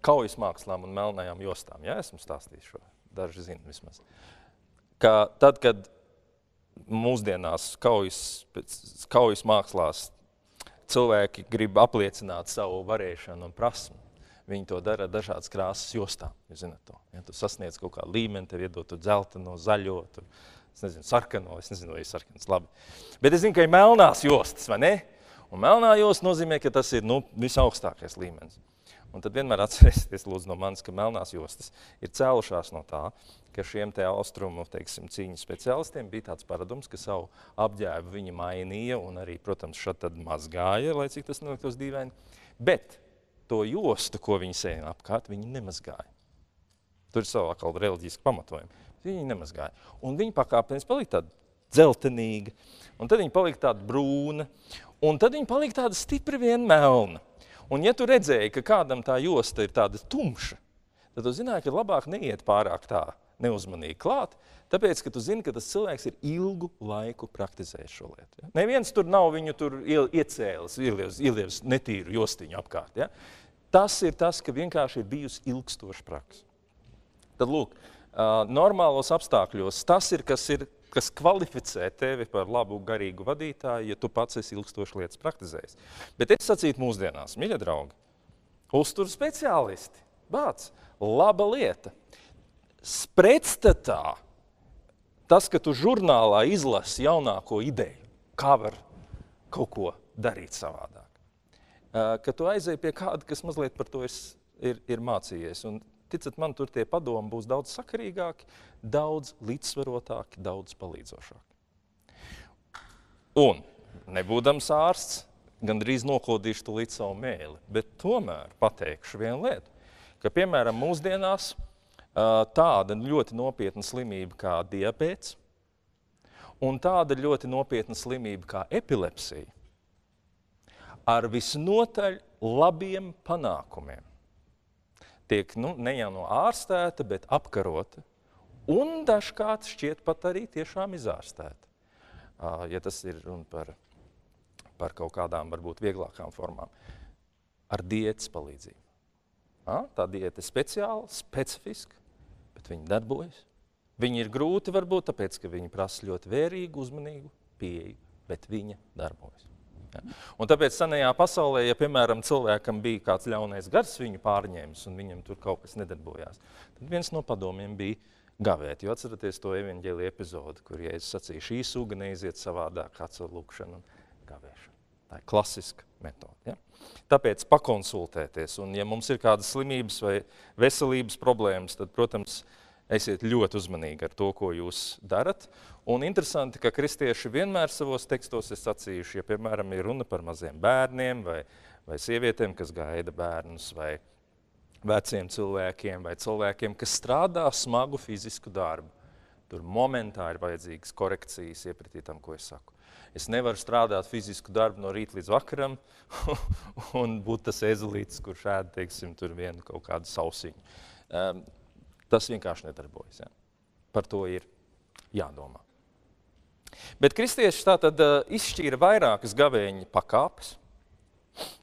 kaujas mākslām un melnajām jostām. Jā, esmu stāstījis šo, daži zina vismaz. Ka tad, kad mūsdienās kaujas, kaujas mākslās cilvēki grib apliecināt savu varēšanu un prasmu, Viņi to dara ar dažādas krāsas jostām. Jūs zināt to. Ja tu sasniedz kaut kādu līmeni, tev iedod dzelteno, zaļo, tur, es nezinu, sarkano, es nezinu, vai ir sarkans labi. Bet es zinu, ka ir melnās jostas, vai ne? Un melnā josta nozīmē, ka tas ir nu, visaugstākais līmenis. Un tad vienmēr atcerieties lūdzu, no manis, ka melnās jostas ir cēlušās no tā, ka šiem te austrumu teiksim, cīņas speciālistiem bija tāds paradums, ka savu apģērbu viņi mainīja un arī, protams, šad tad mazgāja, lai cik tas neliktos dīvaini. Bet to jostu, ko viņi sēja apkārt, viņi nemazgāja. Tur ir savā kalda reliģiski pamatojumi. Viņi nemazgāja. Un viņi pakāpeniski palika tāda dzeltenīga, un tad viņi palika tāda brūna, un tad viņi palika tāda stipri vien melna. Un ja tu redzēji, ka kādam tā josta ir tāda tumša, tad tu zināji, ka labāk neiet pārāk tā neuzmanīgi klāt, tāpēc, ka tu zini, ka tas cilvēks ir ilgu laiku praktizējis šo lietu. Ja? Neviens tur nav viņu tur iecēlis, ielievis, netīru jostiņu apkārt. Ja? Tas ir tas, ka vienkārši ir bijusi ilgstoša praksa. Tad, lūk, normālos apstākļos tas ir, kas ir kas kvalificē tevi par labu garīgu vadītāju, ja tu pats esi ilgstoši lietas praktizējis. Bet es sacītu mūsdienās, mīļie draugi, uztur speciālisti, bāc, laba lieta. Pretstatā tas, ka tu žurnālā izlasi jaunāko ideju, kā var kaut ko darīt savādāk ka tu aizēji pie kāda, kas mazliet par to ir, ir, ir mācījies. Un, ticat man, tur tie padomi būs daudz sakarīgāki, daudz līdzsvarotāki, daudz palīdzošāki. Un, nebūdams ārsts, gandrīz nokodīšu tu līdz savu mēli, bet tomēr pateikšu vienu lietu, ka, piemēram, mūsdienās tāda ļoti nopietna slimība kā diabetes un tāda ļoti nopietna slimība kā epilepsija ar visnotaļ labiem panākumiem. Tiek nu, ne jau no ārstēta, bet apkarota un dažkārt šķiet pat arī tiešām izārstēta. Ja tas ir runa par, par kaut kādām varbūt vieglākām formām, ar diētas palīdzību. Tā diēta ir speciāla, specifiska, bet viņi darbojas. Viņi ir grūti varbūt tāpēc, ka viņi prasa ļoti vērīgu, uzmanīgu pieeju, bet viņa darbojas. Ja? Un tāpēc senajā pasaulē, ja piemēram cilvēkam bija kāds ļaunais gars viņu pārņēmis un viņam tur kaut kas nedarbojās, tad viens no padomiem bija gavēt. Jo atceraties to evaņģēlī epizodi, kur Jēzus sacīja, šī suga neiziet savādāk kā caur lūkšanu un gavēšanu. Tā ir klasiska metode. Ja? Tāpēc pakonsultēties, un ja mums ir kādas slimības vai veselības problēmas, tad, protams, esiet ļoti uzmanīgi ar to, ko jūs darat. Un interesanti, ka kristieši vienmēr savos tekstos ir sacījuši, ja, piemēram, ir runa par maziem bērniem vai, vai sievietēm, kas gaida bērnus, vai veciem cilvēkiem, vai cilvēkiem, kas strādā smagu fizisku darbu. Tur momentā ir vajadzīgas korekcijas iepratī tam, ko es saku. Es nevaru strādāt fizisku darbu no rīta līdz vakaram un būt tas ezelītis, kurš ēd, teiksim, tur vienu kaut kādu sausiņu. Um, tas vienkārši nedarbojas. Ja? Par to ir jādomā. Bet kristieši tā tad uh, izšķīra vairākas gavēņa pakāpes.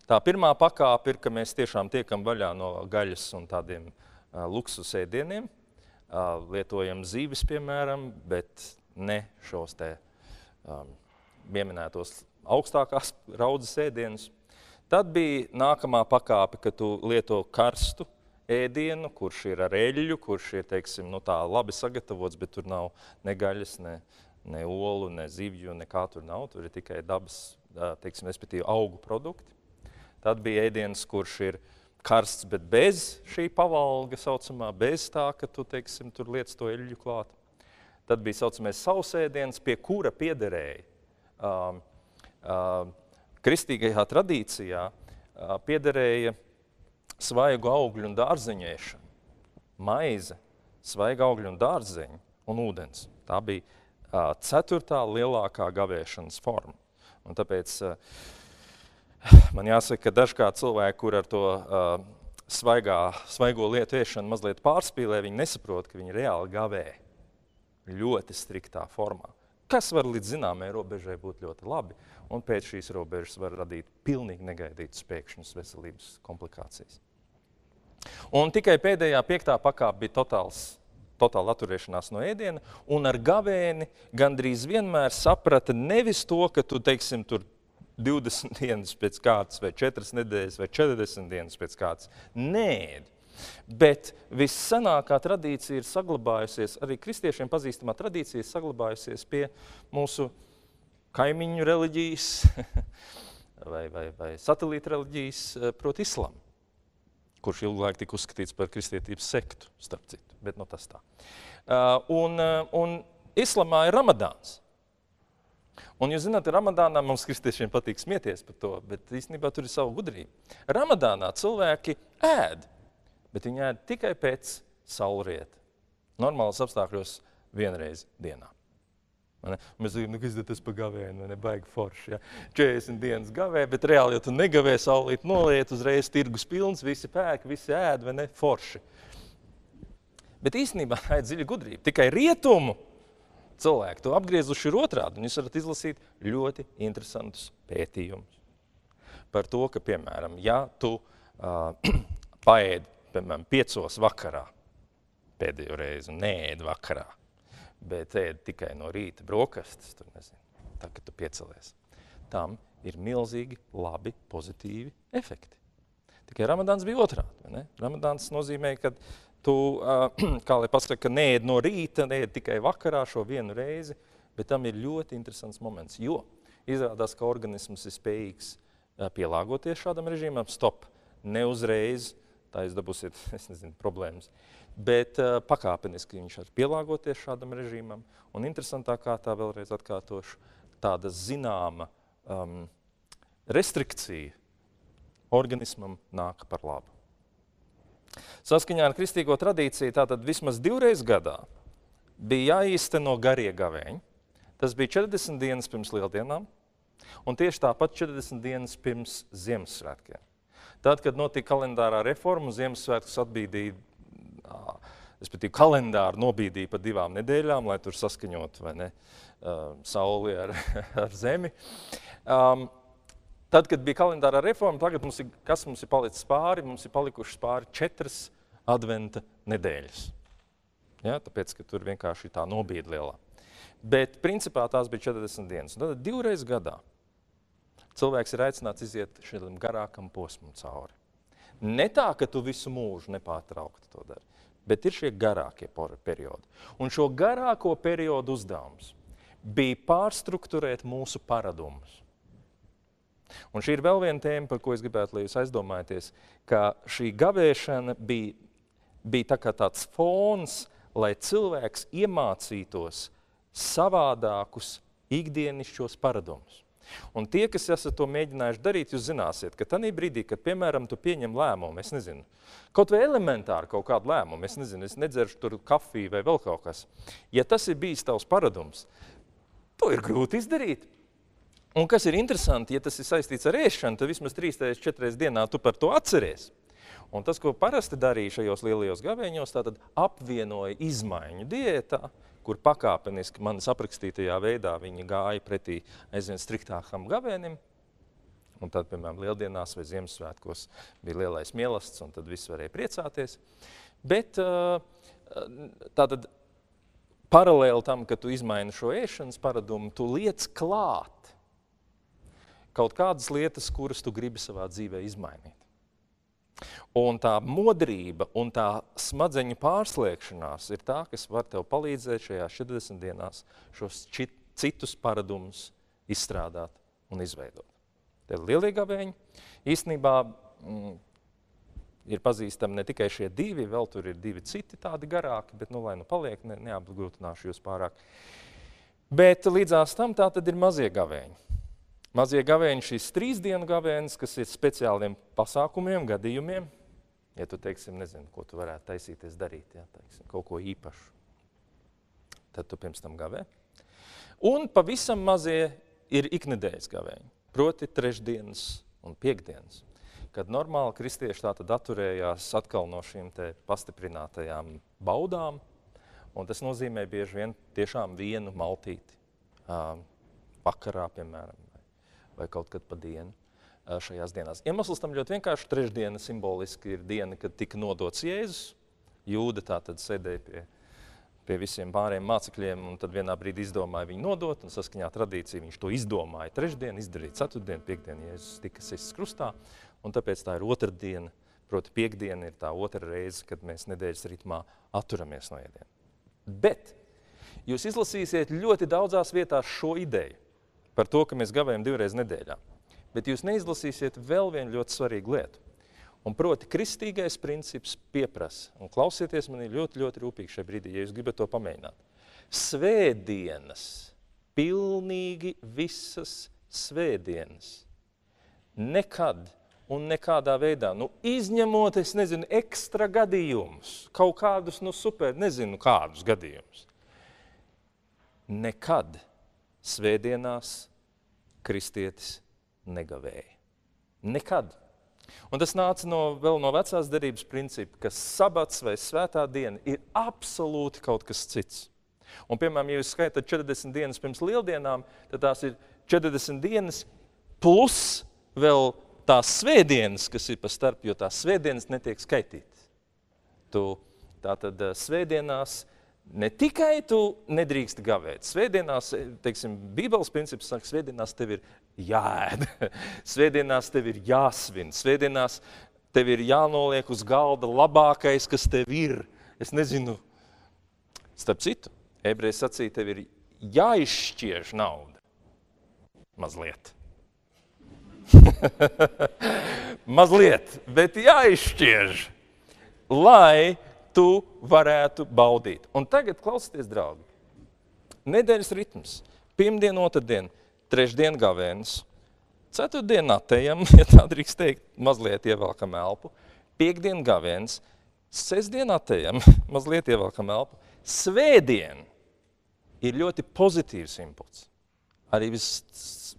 Tā pirmā pakāpe ir, ka mēs tiešām tiekam vaļā no gaļas un tādiem uh, luksus ēdieniem. Uh, lietojam zīves, piemēram, bet ne šos te um, pieminētos augstākās raudzes ēdienus. Tad bija nākamā pakāpe, ka tu lieto karstu ēdienu, kurš ir ar eļļu, kurš ir teiksim, nu, tā, labi sagatavots, bet tur nav ne gaļas, ne, ne olu, ne zivju, nekā tur nav. Tur ir tikai dabas, teiksim, respektīvi augu produkti. Tad bija ēdiens, kurš ir karsts, bet bez šī pavalga saucamā, bez tā, ka tu, teiksim, tur liec to eļļu klāt. Tad bija saucamais sausēdiens, pie kura piederēja uh, uh, kristīgajā tradīcijā, uh, piederēja svaigu augļu un dārzeņu ēšana, maize, svaiga augļu un dārzeņu un ūdens. Tā bija uh, ceturtā lielākā gavēšanas forma. Un tāpēc uh, man jāsaka, ka dažkārt cilvēki, kur ar to uh, svaigā, svaigo lietu ēšanu mazliet pārspīlē, viņi nesaprot, ka viņi reāli gavē ļoti striktā formā. Kas var līdz zināmai robežai būt ļoti labi, un pēc šīs robežas var radīt pilnīgi negaidītas pēkšņas veselības komplikācijas. Un tikai pēdējā piektā pakāpe bija totāls, totāla atturēšanās no ēdiena, un ar gavēni gandrīz vienmēr saprata nevis to, ka tu, teiksim, tur 20 dienas pēc kārtas, vai 4 nedēļas, vai 40 dienas pēc kārtas. Nē, bet vissenākā tradīcija ir saglabājusies, arī kristiešiem pazīstamā tradīcija ir saglabājusies pie mūsu kaimiņu reliģijas vai, vai, vai satelīta reliģijas, eh, proti islamu kurš ilgāk tika uzskatīts par kristietības sektu, starp citu, bet no tas tā. Uh, un, uh, un islamā ir ramadāns. Un, jūs zināt, ramadānā mums kristiešiem patīk smieties par to, bet īstenībā tur ir sava gudrība. Ramadānā cilvēki ēd, bet viņi ēd tikai pēc saulrieta. Normālos apstākļos vienreiz dienā. Mēs zinām, nu, ka tas ir gavēni, ne baigi forši. Ja? 40 dienas gavē, bet reāli, ja tu negavē saulīt, noliet uzreiz tirgus pilns, visi pēk, visi ēd, vai ne forši. Bet īstenībā tā ir dziļa gudrība. Tikai rietumu cilvēki to apgriezuši ir otrādi. Jūs varat izlasīt ļoti interesantus pētījumus par to, ka, piemēram, ja tu uh, paēdi, piemēram, piecos vakarā pēdējo reizi un neēdi vakarā, bet ēd tikai no rīta brokastis, tur nezinu, tā, kad tu piecelies. Tam ir milzīgi labi, pozitīvi efekti. Tikai ramadāns bija otrādi. Ne? Ramadāns nozīmē, ka tu, kā lai pasaka, ka neēd no rīta, neēd tikai vakarā šo vienu reizi, bet tam ir ļoti interesants moments, jo izrādās, ka organisms ir spējīgs pielāgoties šādam režīmam, stop, neuzreiz, tā jūs dabūsiet, nezinu, problēmas bet uh, pakāpeniski viņš var pielāgoties šādam režīmam. Un interesantā kārtā vēlreiz atkārtošu, tāda zināma um, restrikcija organismam nāk par labu. Saskaņā ar kristīgo tradīciju tātad vismaz divreiz gadā bija jāīsteno garie gavēņi. Tas bija 40 dienas pirms lieldienām, un tieši tāpat 40 dienas pirms Ziemassvētkiem. Tad, kad notika kalendārā reforma, Ziemassvētkus atbīdīja, respektīvi kalendāru nobīdīja pa divām nedēļām, lai tur saskaņotu, vai ne, sauli ar, ar zemi. Um, tad, kad bija kalendārā reforma, tagad mums ir, kas mums ir palicis pāri? Mums ir palikušas pāri četras adventa nedēļas. Ja, tāpēc, ka tur vienkārši tā nobīda lielā. Bet principā tās bija 40 dienas. Un tad divreiz gadā cilvēks ir aicināts iziet šim garākam posmam cauri. Ne tā, ka tu visu mūžu nepārtraukti to dari, bet ir šie garākie periodi. Un šo garāko periodu uzdevums bija pārstruktūrēt mūsu paradumus. Un šī ir vēl viena tēma, par ko es gribētu, lai jūs aizdomājaties, ka šī gavēšana bija, bija tā kā tāds fons, lai cilvēks iemācītos savādākus ikdienišķos paradumus. Un tie, kas esat to mēģinājuši darīt, jūs zināsiet, ka tajā brīdī, kad, piemēram, tu pieņem lēmumu, es nezinu, kaut vai elementāri kaut kādu lēmumu, es nezinu, es nedzeršu tur kafiju vai vēl kaut kas, ja tas ir bijis tavs paradums, to ir grūti izdarīt. Un kas ir interesanti, ja tas ir saistīts ar ēšanu, tad vismaz 3-4 dienā tu par to atceries. Un tas, ko parasti darīja šajos lielajos gavēņos, tātad apvienoja izmaiņu diētā, kur pakāpeniski manas aprakstītajā veidā viņi gāja pretī aizvien striktākam gavēnim. Un tad, piemēram, Lieldienās vai Ziemassvētkos bija lielais mielasts, un tad viss varēja priecāties. Bet tātad paralēli tam, ka tu izmaini šo ēšanas paradumu, tu liec klāt kaut kādas lietas, kuras tu gribi savā dzīvē izmainīt. Un tā modrība un tā smadzeņu pārslēgšanās ir tā, kas var tev palīdzēt šajā 40 dienās šos citus paradumus izstrādāt un izveidot. Ir lielie gabeņi. Īstenībā mm, ir pazīstami ne tikai šie divi, vēl tur ir divi citi tādi garāki, bet, nu, lai nu paliek, ne, neapgrūtināšu jūs pārāk. Bet līdzās tam tā tad ir mazie gavēņi. Mazie gavēņi, šīs trīs dienu gavēnis, kas ir speciāliem pasākumiem, gadījumiem, ja tu, teiksim, nezinu, ko tu varētu taisīties darīt, ja, teiksim, kaut ko īpašu, tad tu pirms tam gavē. Un pavisam mazie ir iknedēļas gavēņi, proti trešdienas un piekdienas, kad normāli kristieši tātad atturējās atkal no šīm te pastiprinātajām baudām, un tas nozīmē bieži vien tiešām vienu maltīti, vakarā, piemēram, vai kaut kad pa dienu šajās dienās. Iemesls tam ļoti vienkārši. Trešdiena simboliski ir diena, kad tika nodots Jēzus. Jūda tā tad sēdēja pie, pie visiem pārējiem mācekļiem, un tad vienā brīdī izdomāja viņu nodot, un saskaņā tradīcija viņš to izdomāja. Trešdien izdarīja ceturtdien, piekdien Jēzus tika sists krustā, un tāpēc tā ir otra diena, proti piekdiena ir tā otra reize, kad mēs nedēļas ritmā atturamies no ēdiena. Bet jūs izlasīsiet ļoti daudzās vietās šo ideju par to, ka mēs gavējam divreiz nedēļā. Bet jūs neizlasīsiet vēl vienu ļoti svarīgu lietu. Un proti, kristīgais princips pieprasa, un klausieties mani ļoti, ļoti rūpīgi šajā brīdī, ja jūs gribat to pamēģināt. Svētdienas, pilnīgi visas svētdienas, nekad un nekādā veidā, nu, izņemot, es nezinu, ekstra gadījumus, kaut kādus, nu, super, nezinu, kādus gadījumus. Nekad svētdienās kristietis negavēja. Nekad. Un tas nāca no, vēl no vecās derības principa, ka sabats vai svētā diena ir absolūti kaut kas cits. Un, piemēram, ja jūs skaitāt 40 dienas pirms lieldienām, tad tās ir 40 dienas plus vēl tās svētdienas, kas ir pa starp, jo tās svētdienas netiek skaitītas. Tu tātad svētdienās Ne tikai tu nedrīkst gavēt. Svētdienās, teiksim, Bībeles princips saka, svētdienās tev ir jāēd, svētdienās tev ir jāsvin, svētdienās tev ir jānoliek uz galda labākais, kas tev ir. Es nezinu, starp citu, ebrejs sacīja, tev ir jāizšķiež nauda. Mazliet. Mazliet, bet jāizšķiež, lai tu varētu baudīt. Un tagad klausieties, draugi. Nedēļas ritms. Pirmdien, otrdien, trešdien gavēnis. Ceturtdien atejam, ja tā drīkst teikt, mazliet ievelkam elpu. Piekdien gavēnis, Sestdien atejam, mazliet ievelkam elpu. Svētdien ir ļoti pozitīvs impulss. Arī vis,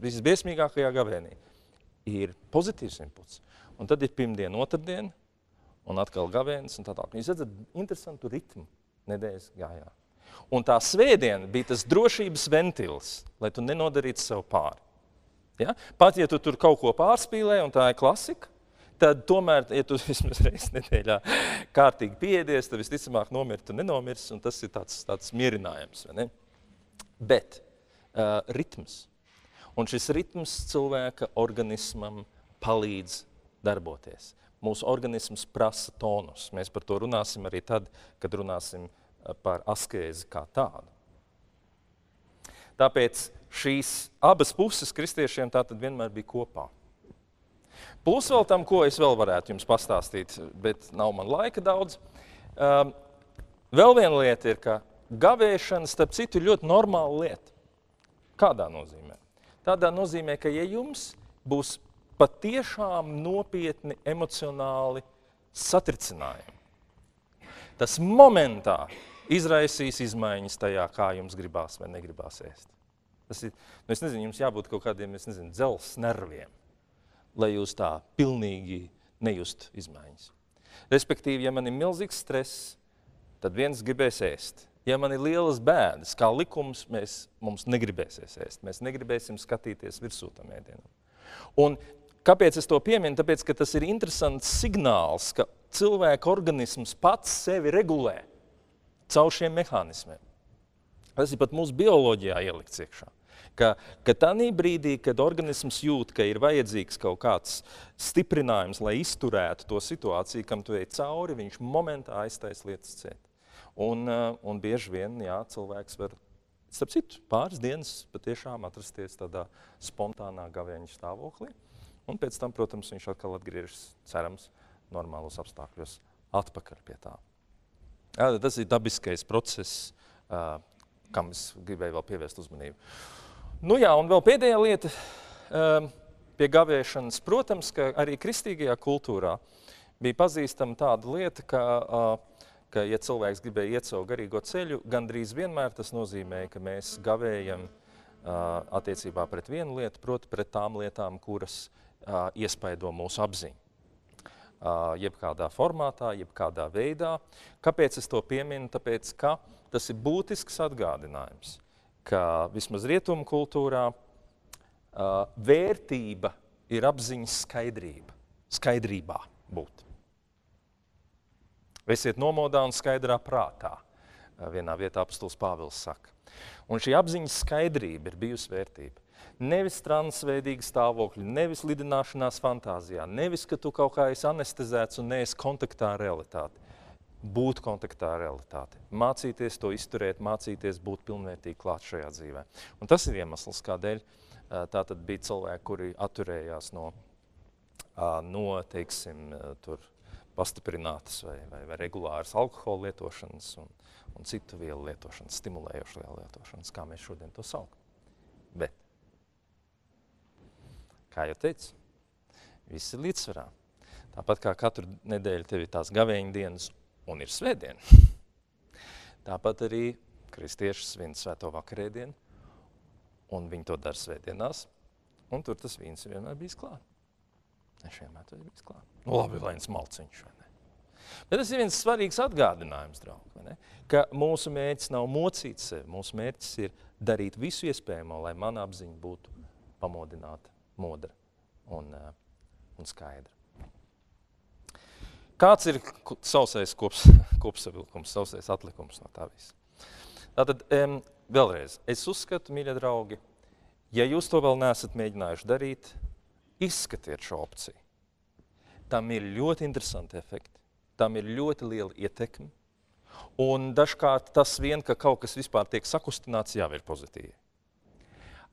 visbiesmīgākajā gavēnī ir pozitīvs impulss. Un tad ir pirmdiena, otrdiena, un atkal gavēnis un tā tālāk. Jūs redzat interesantu ritmu nedēļas gājā. Un tā svētdiena bija tas drošības ventils, lai tu nenodarītu sev pāri. Ja? Pat ja tu tur kaut ko pārspīlē, un tā ir klasika, tad tomēr, ja tu vismaz reizes nedēļā kārtīgi piedies, tad visticamāk nomirtu un nenomirs, un tas ir tāds, tāds mierinājums. Bet uh, ritms. Un šis ritms cilvēka organismam palīdz darboties. Mūsu organisms prasa tonus. Mēs par to runāsim arī tad, kad runāsim par askēzi kā tādu. Tāpēc šīs abas puses kristiešiem tātad vienmēr bija kopā. Plus vēl tam, ko es vēl varētu jums pastāstīt, bet nav man laika daudz. Um, vēl viena lieta ir, ka gavēšana, starp citu, ir ļoti normāla lieta. Kādā nozīmē? Tādā nozīmē, ka ja jums būs patiešām nopietni emocionāli satricinājumi, tas momentā izraisīs izmaiņas tajā, kā jums gribās vai negribās ēst. Tas ir, nu es nezinu, jums jābūt kaut kādiem, es nezinu, dzels nerviem, lai jūs tā pilnīgi nejust izmaiņas. Respektīvi, ja man ir milzīgs stress, tad viens gribēs ēst. Ja man ir lielas bēdas, kā likums, mēs, mums negribēsies ēst. Mēs negribēsim skatīties virsū tam ēdienam. Un kāpēc es to pieminu? Tāpēc, ka tas ir interesants signāls, ka cilvēka organisms pats sevi regulē caur šiem mehānismiem. Tas ir pat mūsu bioloģijā ielikts iekšā. Ka, ka tādā brīdī, kad organisms jūt, ka ir vajadzīgs kaut kāds stiprinājums, lai izturētu to situāciju, kam tu ej cauri, viņš momentā aiztaisa lietas ciet. Un, uh, un bieži vien jā, cilvēks var, starp citu, pāris dienas patiešām atrasties tādā spontānā gavēņa stāvoklī. Un pēc tam, protams, viņš atkal atgriežas, cerams, normālos apstākļos atpakaļ pie tā. Jā, tas ir dabiskais process, uh, kam es gribēju vēl pievērst uzmanību. Nu jā, un vēl pēdējā lieta uh, pie gavēšanas. Protams, ka arī kristīgajā kultūrā bija pazīstama tāda lieta, ka, uh, ka ja cilvēks gribēja iet savu garīgo ceļu, gandrīz vienmēr tas nozīmē, ka mēs gavējam uh, attiecībā pret vienu lietu, proti pret tām lietām, kuras uh, iespaido mūsu apziņu jebkādā formātā, jebkādā veidā. Kāpēc es to pieminu? Tāpēc, ka tas ir būtisks atgādinājums, ka vismaz rietumu kultūrā vērtība ir apziņas skaidrība, skaidrībā būt. Esiet nomodā un skaidrā prātā, vienā vietā apustulis Pāvils saka. Un šī apziņas skaidrība ir bijusi vērtība. Nevis transveidīgi stāvokļi, nevis lidināšanās fantāzijā, nevis, ka tu kaut kā esi anestezēts un neesi kontaktā ar realitāti. Būt kontaktā ar realitāti, mācīties to izturēt, mācīties būt pilnvērtīgi klāt šajā dzīvē. Un tas ir iemesls, kādēļ tā tad bija cilvēki, kuri atturējās no, no teiksim, tur pastiprinātas vai, vai, vai regulāras alkohola lietošanas un, un citu vielu lietošanas, stimulējošu vielu lietošanas, kā mēs šodien to saucam. Bet Kā jau teicu, viss ir līdzsvarā. Tāpat kā katru nedēļu tev ir tās gavēņa dienas un ir svētdiena. Tāpat arī kristieši svin svēto vakarēdienu, un viņi to dara svētdienās, un tur tas vīns vienmēr bijis klāt. Ne vienmēr tas bijis klāt. Nu, labi, lai viens malciņš, vai ne? Bet tas ir viens svarīgs atgādinājums, draugi, vai ne? Ka mūsu mērķis nav mocīt sevi, mūsu mērķis ir darīt visu iespējamo, lai mana apziņa būtu pamodināta modra un, uh, un skaidra. Kāds ir sausais kops, kopsavilkums, sausais atlikums no tā visa? Tātad, um, vēlreiz, es uzskatu, mīļie draugi, ja jūs to vēl neesat mēģinājuši darīt, izskatiet šo opciju. Tam ir ļoti interesanti efekti, tam ir ļoti liela ietekme, un dažkārt tas vien, ka kaut kas vispār tiek sakustināts, jau ir pozitīvi.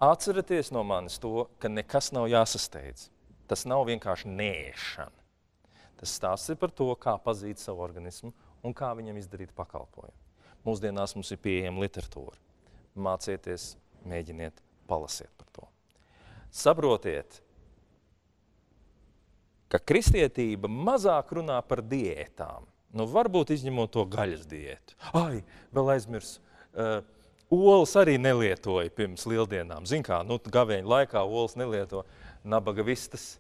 Atcerieties no manis to, ka nekas nav jāsasteidz. Tas nav vienkārši nēšana. Tas stāsts ir par to, kā pazīt savu organismu un kā viņam izdarīt pakalpojumu. Mūsdienās mums ir pieejama literatūra. Mācieties, mēģiniet, palasiet par to. Saprotiet, ka kristietība mazāk runā par diētām. Nu, varbūt izņemot to gaļas diētu. Ai, vēl aizmirs. Uh, Olas arī nelietoja pirms lieldienām. Ziniet, kā nu, gavēņa laikā olas nelieto. Nabaga vistas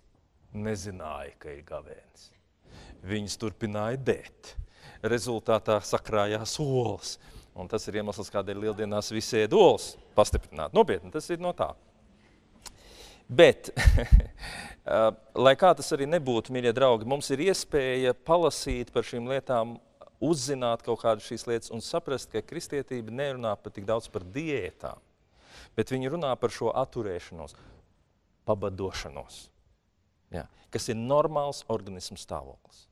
nezināja, ka ir gavēnis. Viņas turpināja dēt. Rezultātā sakrājās olas. Un tas ir iemesls, kādēļ lieldienās visi ēd olas. Pastiprināt. Nopietni, tas ir no tā. Bet, lai kā tas arī nebūtu, mīļie draugi, mums ir iespēja palasīt par šīm lietām, uzzināt kaut kādas šīs lietas un saprast, ka kristietība nerunā pat tik daudz par diētām, bet viņi runā par šo atturēšanos, pabadošanos, ja, kas ir normāls organismu stāvoklis.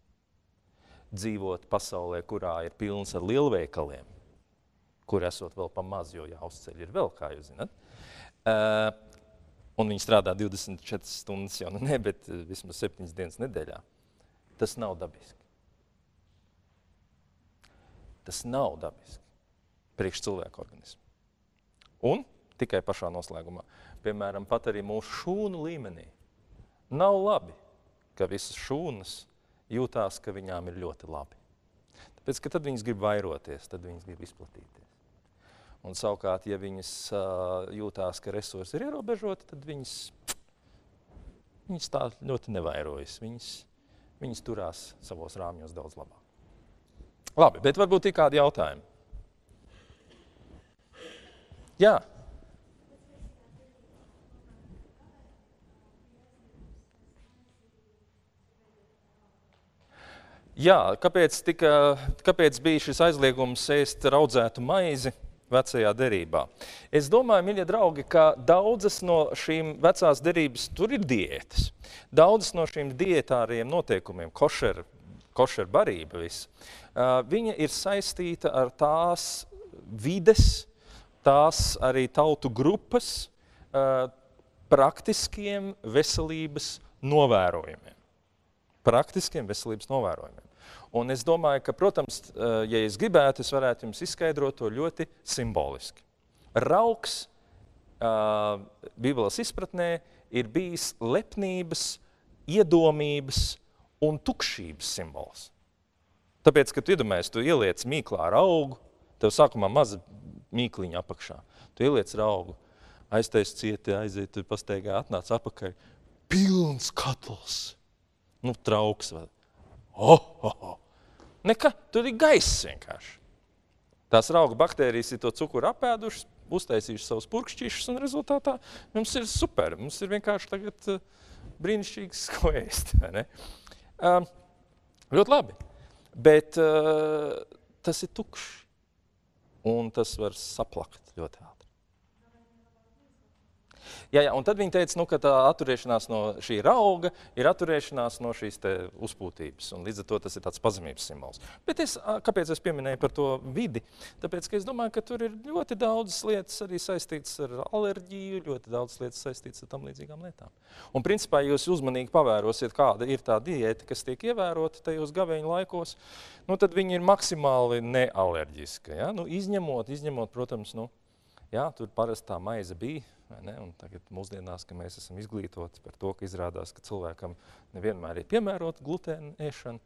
Dzīvot pasaulē, kurā ir pilns ar lielveikaliem, kur esot vēl pa maz, jo jāuzceļ ir vēl, kā jūs zināt. Uh, un viņi strādā 24 stundas jau, nu ne, bet vismaz 7 dienas nedēļā. Tas nav dabiski. Tas nav dabiski priekš cilvēku organismu. Un tikai pašā noslēgumā, piemēram, pat arī mūsu šūnu līmenī, nav labi, ka visas šūnas jūtās, ka viņām ir ļoti labi. Tāpēc, ka tad viņas grib vairoties, tad viņas grib izplatīties. Un savukārt, ja viņas uh, jūtās, ka resursi ir ierobežoti, tad viņas, viņas tā ļoti nevairojas. Viņas, viņas turās savos rāmjos daudz labāk. Labi, bet varbūt ir kādi jautājumi? Jā. Jā, kāpēc, tika, kāpēc bija šis aizliegums ēst raudzētu maizi? vecajā derībā. Es domāju, mīļie draugi, ka daudzas no šīm vecās derības tur ir diētas. Daudzas no šīm diētāriem noteikumiem, košer, košer barība viss, viņa ir saistīta ar tās vides, tās arī tautu grupas praktiskiem veselības novērojumiem. Praktiskiem veselības novērojumiem. Un es domāju, ka, protams, ja es gribētu, es varētu jums izskaidrot to ļoti simboliski. Rauks Bībeles izpratnē ir bijis lepnības, iedomības un tukšības simbols. Tāpēc, kad iedomājies, tu ieliec mīklā augu, tev sākumā maza mīkliņa apakšā. Tu ieliec augu, aiztais cieti, aiziet, pasteigā, atnāc apakaļ. Pilns katls. Nu, trauks vēl. Oh, oh, oh. Nekā, tur ir gaiss vienkārši. Tās rauga baktērijas ir to cukuru apēdušas, uztaisījušas savus purkšķīšus, un rezultātā mums ir super. Mums ir vienkārši tagad uh, brīnišķīgs, ko ēst. Uh, ļoti labi. Bet tas ir tukšs, un tas var saplakt ļoti ātri. Jā, jā, un tad viņi teica, nu, ka tā atturēšanās no šī rauga ir atturēšanās no šīs uzpūtības. Līdz ar to tas ir tāds pazemības simbols. Bet es, kāpēc es pieminēju par to vidi? Tāpēc, ka es domāju, ka tur ir ļoti daudz lietas arī saistītas ar alerģiju, ļoti daudz lietas saistītas ar tam līdzīgām lietām. Un principā, jūs uzmanīgi pavērosiet, kāda ir tā diēta, kas tiek ievērota tajos gaveņu laikos, nu, tad viņi ir maksimāli nealerģiski. Ja? Nu, izņemot, izņemot, protams, nu, jā, tur parasti tā maize bija, Tagad mūsdienās, kad mēs esam izglītoti par to, ka izrādās, ka cilvēkam nevienmēr ir piemērota glutēna ēšana,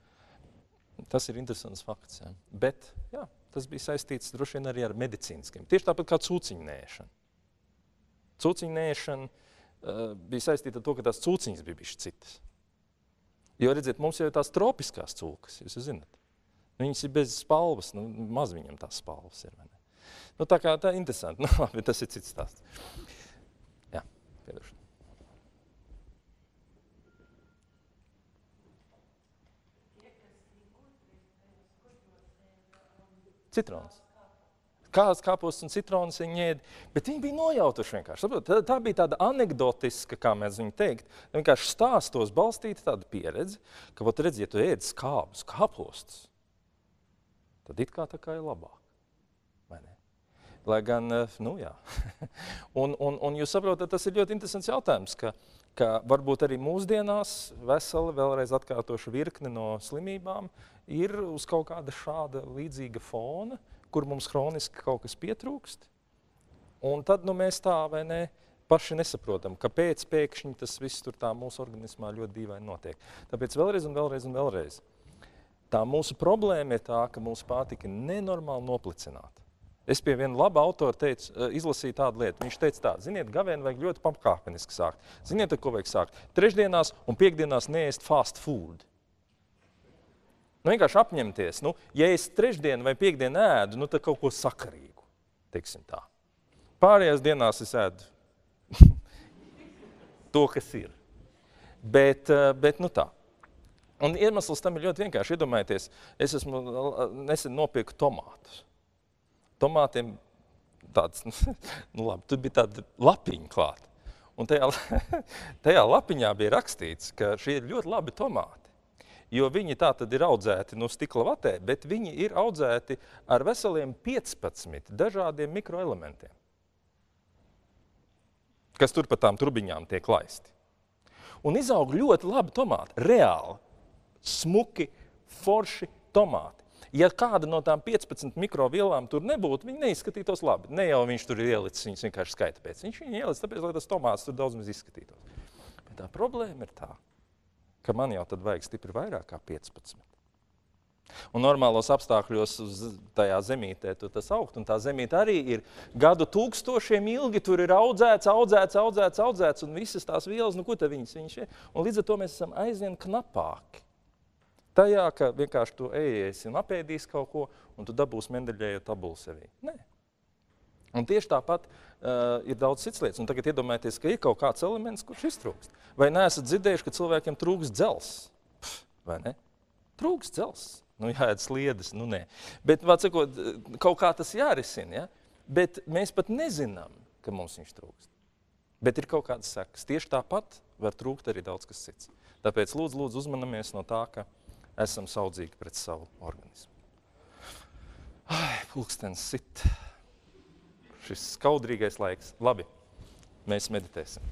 tas ir interesants fakts. Ja. Bet jā, tas bija saistīts droši vien arī ar medicīniskiem. Tieši tāpat kā cūciņa nēšana. Cūciņa nēšana uh, bija saistīta ar to, ka tās cūciņas bija bišķi citas. Jo, redziet, mums jau ir tās tropiskās cūkas, jūs zināt. Viņas ir bez spalvas, nu, maz viņam tās spalvas ir. Nu, tā kā tā ir interesanti, nu, labi, tas ir cits stāsts. Piedošana. Citrons. Kādas kāpos un citrons viņi ēd, bet viņi bija nojautuši vienkārši. Tā, tā bija tāda anekdotiska, kā mēs viņu teikt, vienkārši stāstos balstīta tāda pieredze, ka, vot redz, ja tu ēd skābus, kāpostus, tad it kā tā kā ir labāk. Lai gan, eh, nu jā. un, un, un jūs saprotat, tas ir ļoti interesants jautājums, ka, ka varbūt arī mūsdienās veseli, vēlreiz atkārtošu virkni no slimībām, ir uz kaut kāda šāda līdzīga fona, kur mums hroniski kaut kas pietrūkst. Un tad nu, mēs tā vai ne paši nesaprotam, kāpēc pēkšņi tas viss tur tā mūsu organismā ļoti dīvaini notiek. Tāpēc vēlreiz un vēlreiz un vēlreiz. Tā mūsu problēma ir tā, ka mūsu pārtika ir nenormāli noplicināta. Es pie viena laba autora teicu, eh, izlasīju tādu lietu. Viņš teica, tā, ziniet, gavēni vajag ļoti pakāpeniski sākt. Ziniet, ar ko vajag sākt? Trešdienās un piekdienās neēst fast food. Nu, vienkārši apņemties. Nu, ja es trešdienu vai piekdienu ēdu, nu, tad kaut ko sakarīgu. Tā. Pārējās dienās es ēdu to, kas ir. Bet, eh, bet nu tā. Un iemesls tam ir ļoti vienkārši. Iedomājieties, es esmu nesen nopirku tomātus. Tomātiem tāds, nu labi, tur bija tāda lapiņa klāta. Un tajā, tajā lapiņā bija rakstīts, ka šie ir ļoti labi tomāti. Jo viņi tā tad ir audzēti no stikla vatē, bet viņi ir audzēti ar veseliem 15 dažādiem mikroelementiem, kas tur pa tām trubiņām tiek laisti. Un izaug ļoti labi tomāti, reāli, smuki, forši tomāti. Ja kāda no tām 15 mikrovielām tur nebūtu, viņi neizskatītos labi. Ne jau viņš tur ir ielicis, viņas vienkārši skaita pēc. Viņš viņu ielicis, tāpēc, lai tas tomāts tur daudz maz izskatītos. Bet tā problēma ir tā, ka man jau tad vajag stipri vairāk kā 15. Un normālos apstākļos tajā zemītē tas augt, un tā zemīte arī ir gadu tūkstošiem ilgi, tur ir audzēts, audzēts, audzēts, audzēts, un visas tās vielas, nu ko tad viņas, viņas ir? Un līdz ar to mēs esam aizvien knapāki. Tajā, ka vienkārši tu ejies un apēdīs kaut ko, un tu dabūsi mendeļēju tabulu sevī. Nē. Un tieši tāpat uh, ir daudz citas lietas. Un tagad iedomājieties, ka ir kaut kāds elements, kurš iztrūkst. Vai neesat dzirdējuši, ka cilvēkiem trūks dzels? Pff, vai ne? Trūks dzels. Nu, jāiet sliedas, nu nē. Bet, sakot, kaut kā tas jārisina, ja? bet mēs pat nezinām, ka mums viņš trūkst. Bet ir kaut kādas sekas. Tieši tāpat var trūkt arī daudz kas cits. Tāpēc lūdzu, lūdzu uzmanamies no tā, ka esam saudzīgi pret savu organismu. Ai, pulkstens sit. Šis skaudrīgais laiks. Labi, mēs meditēsim.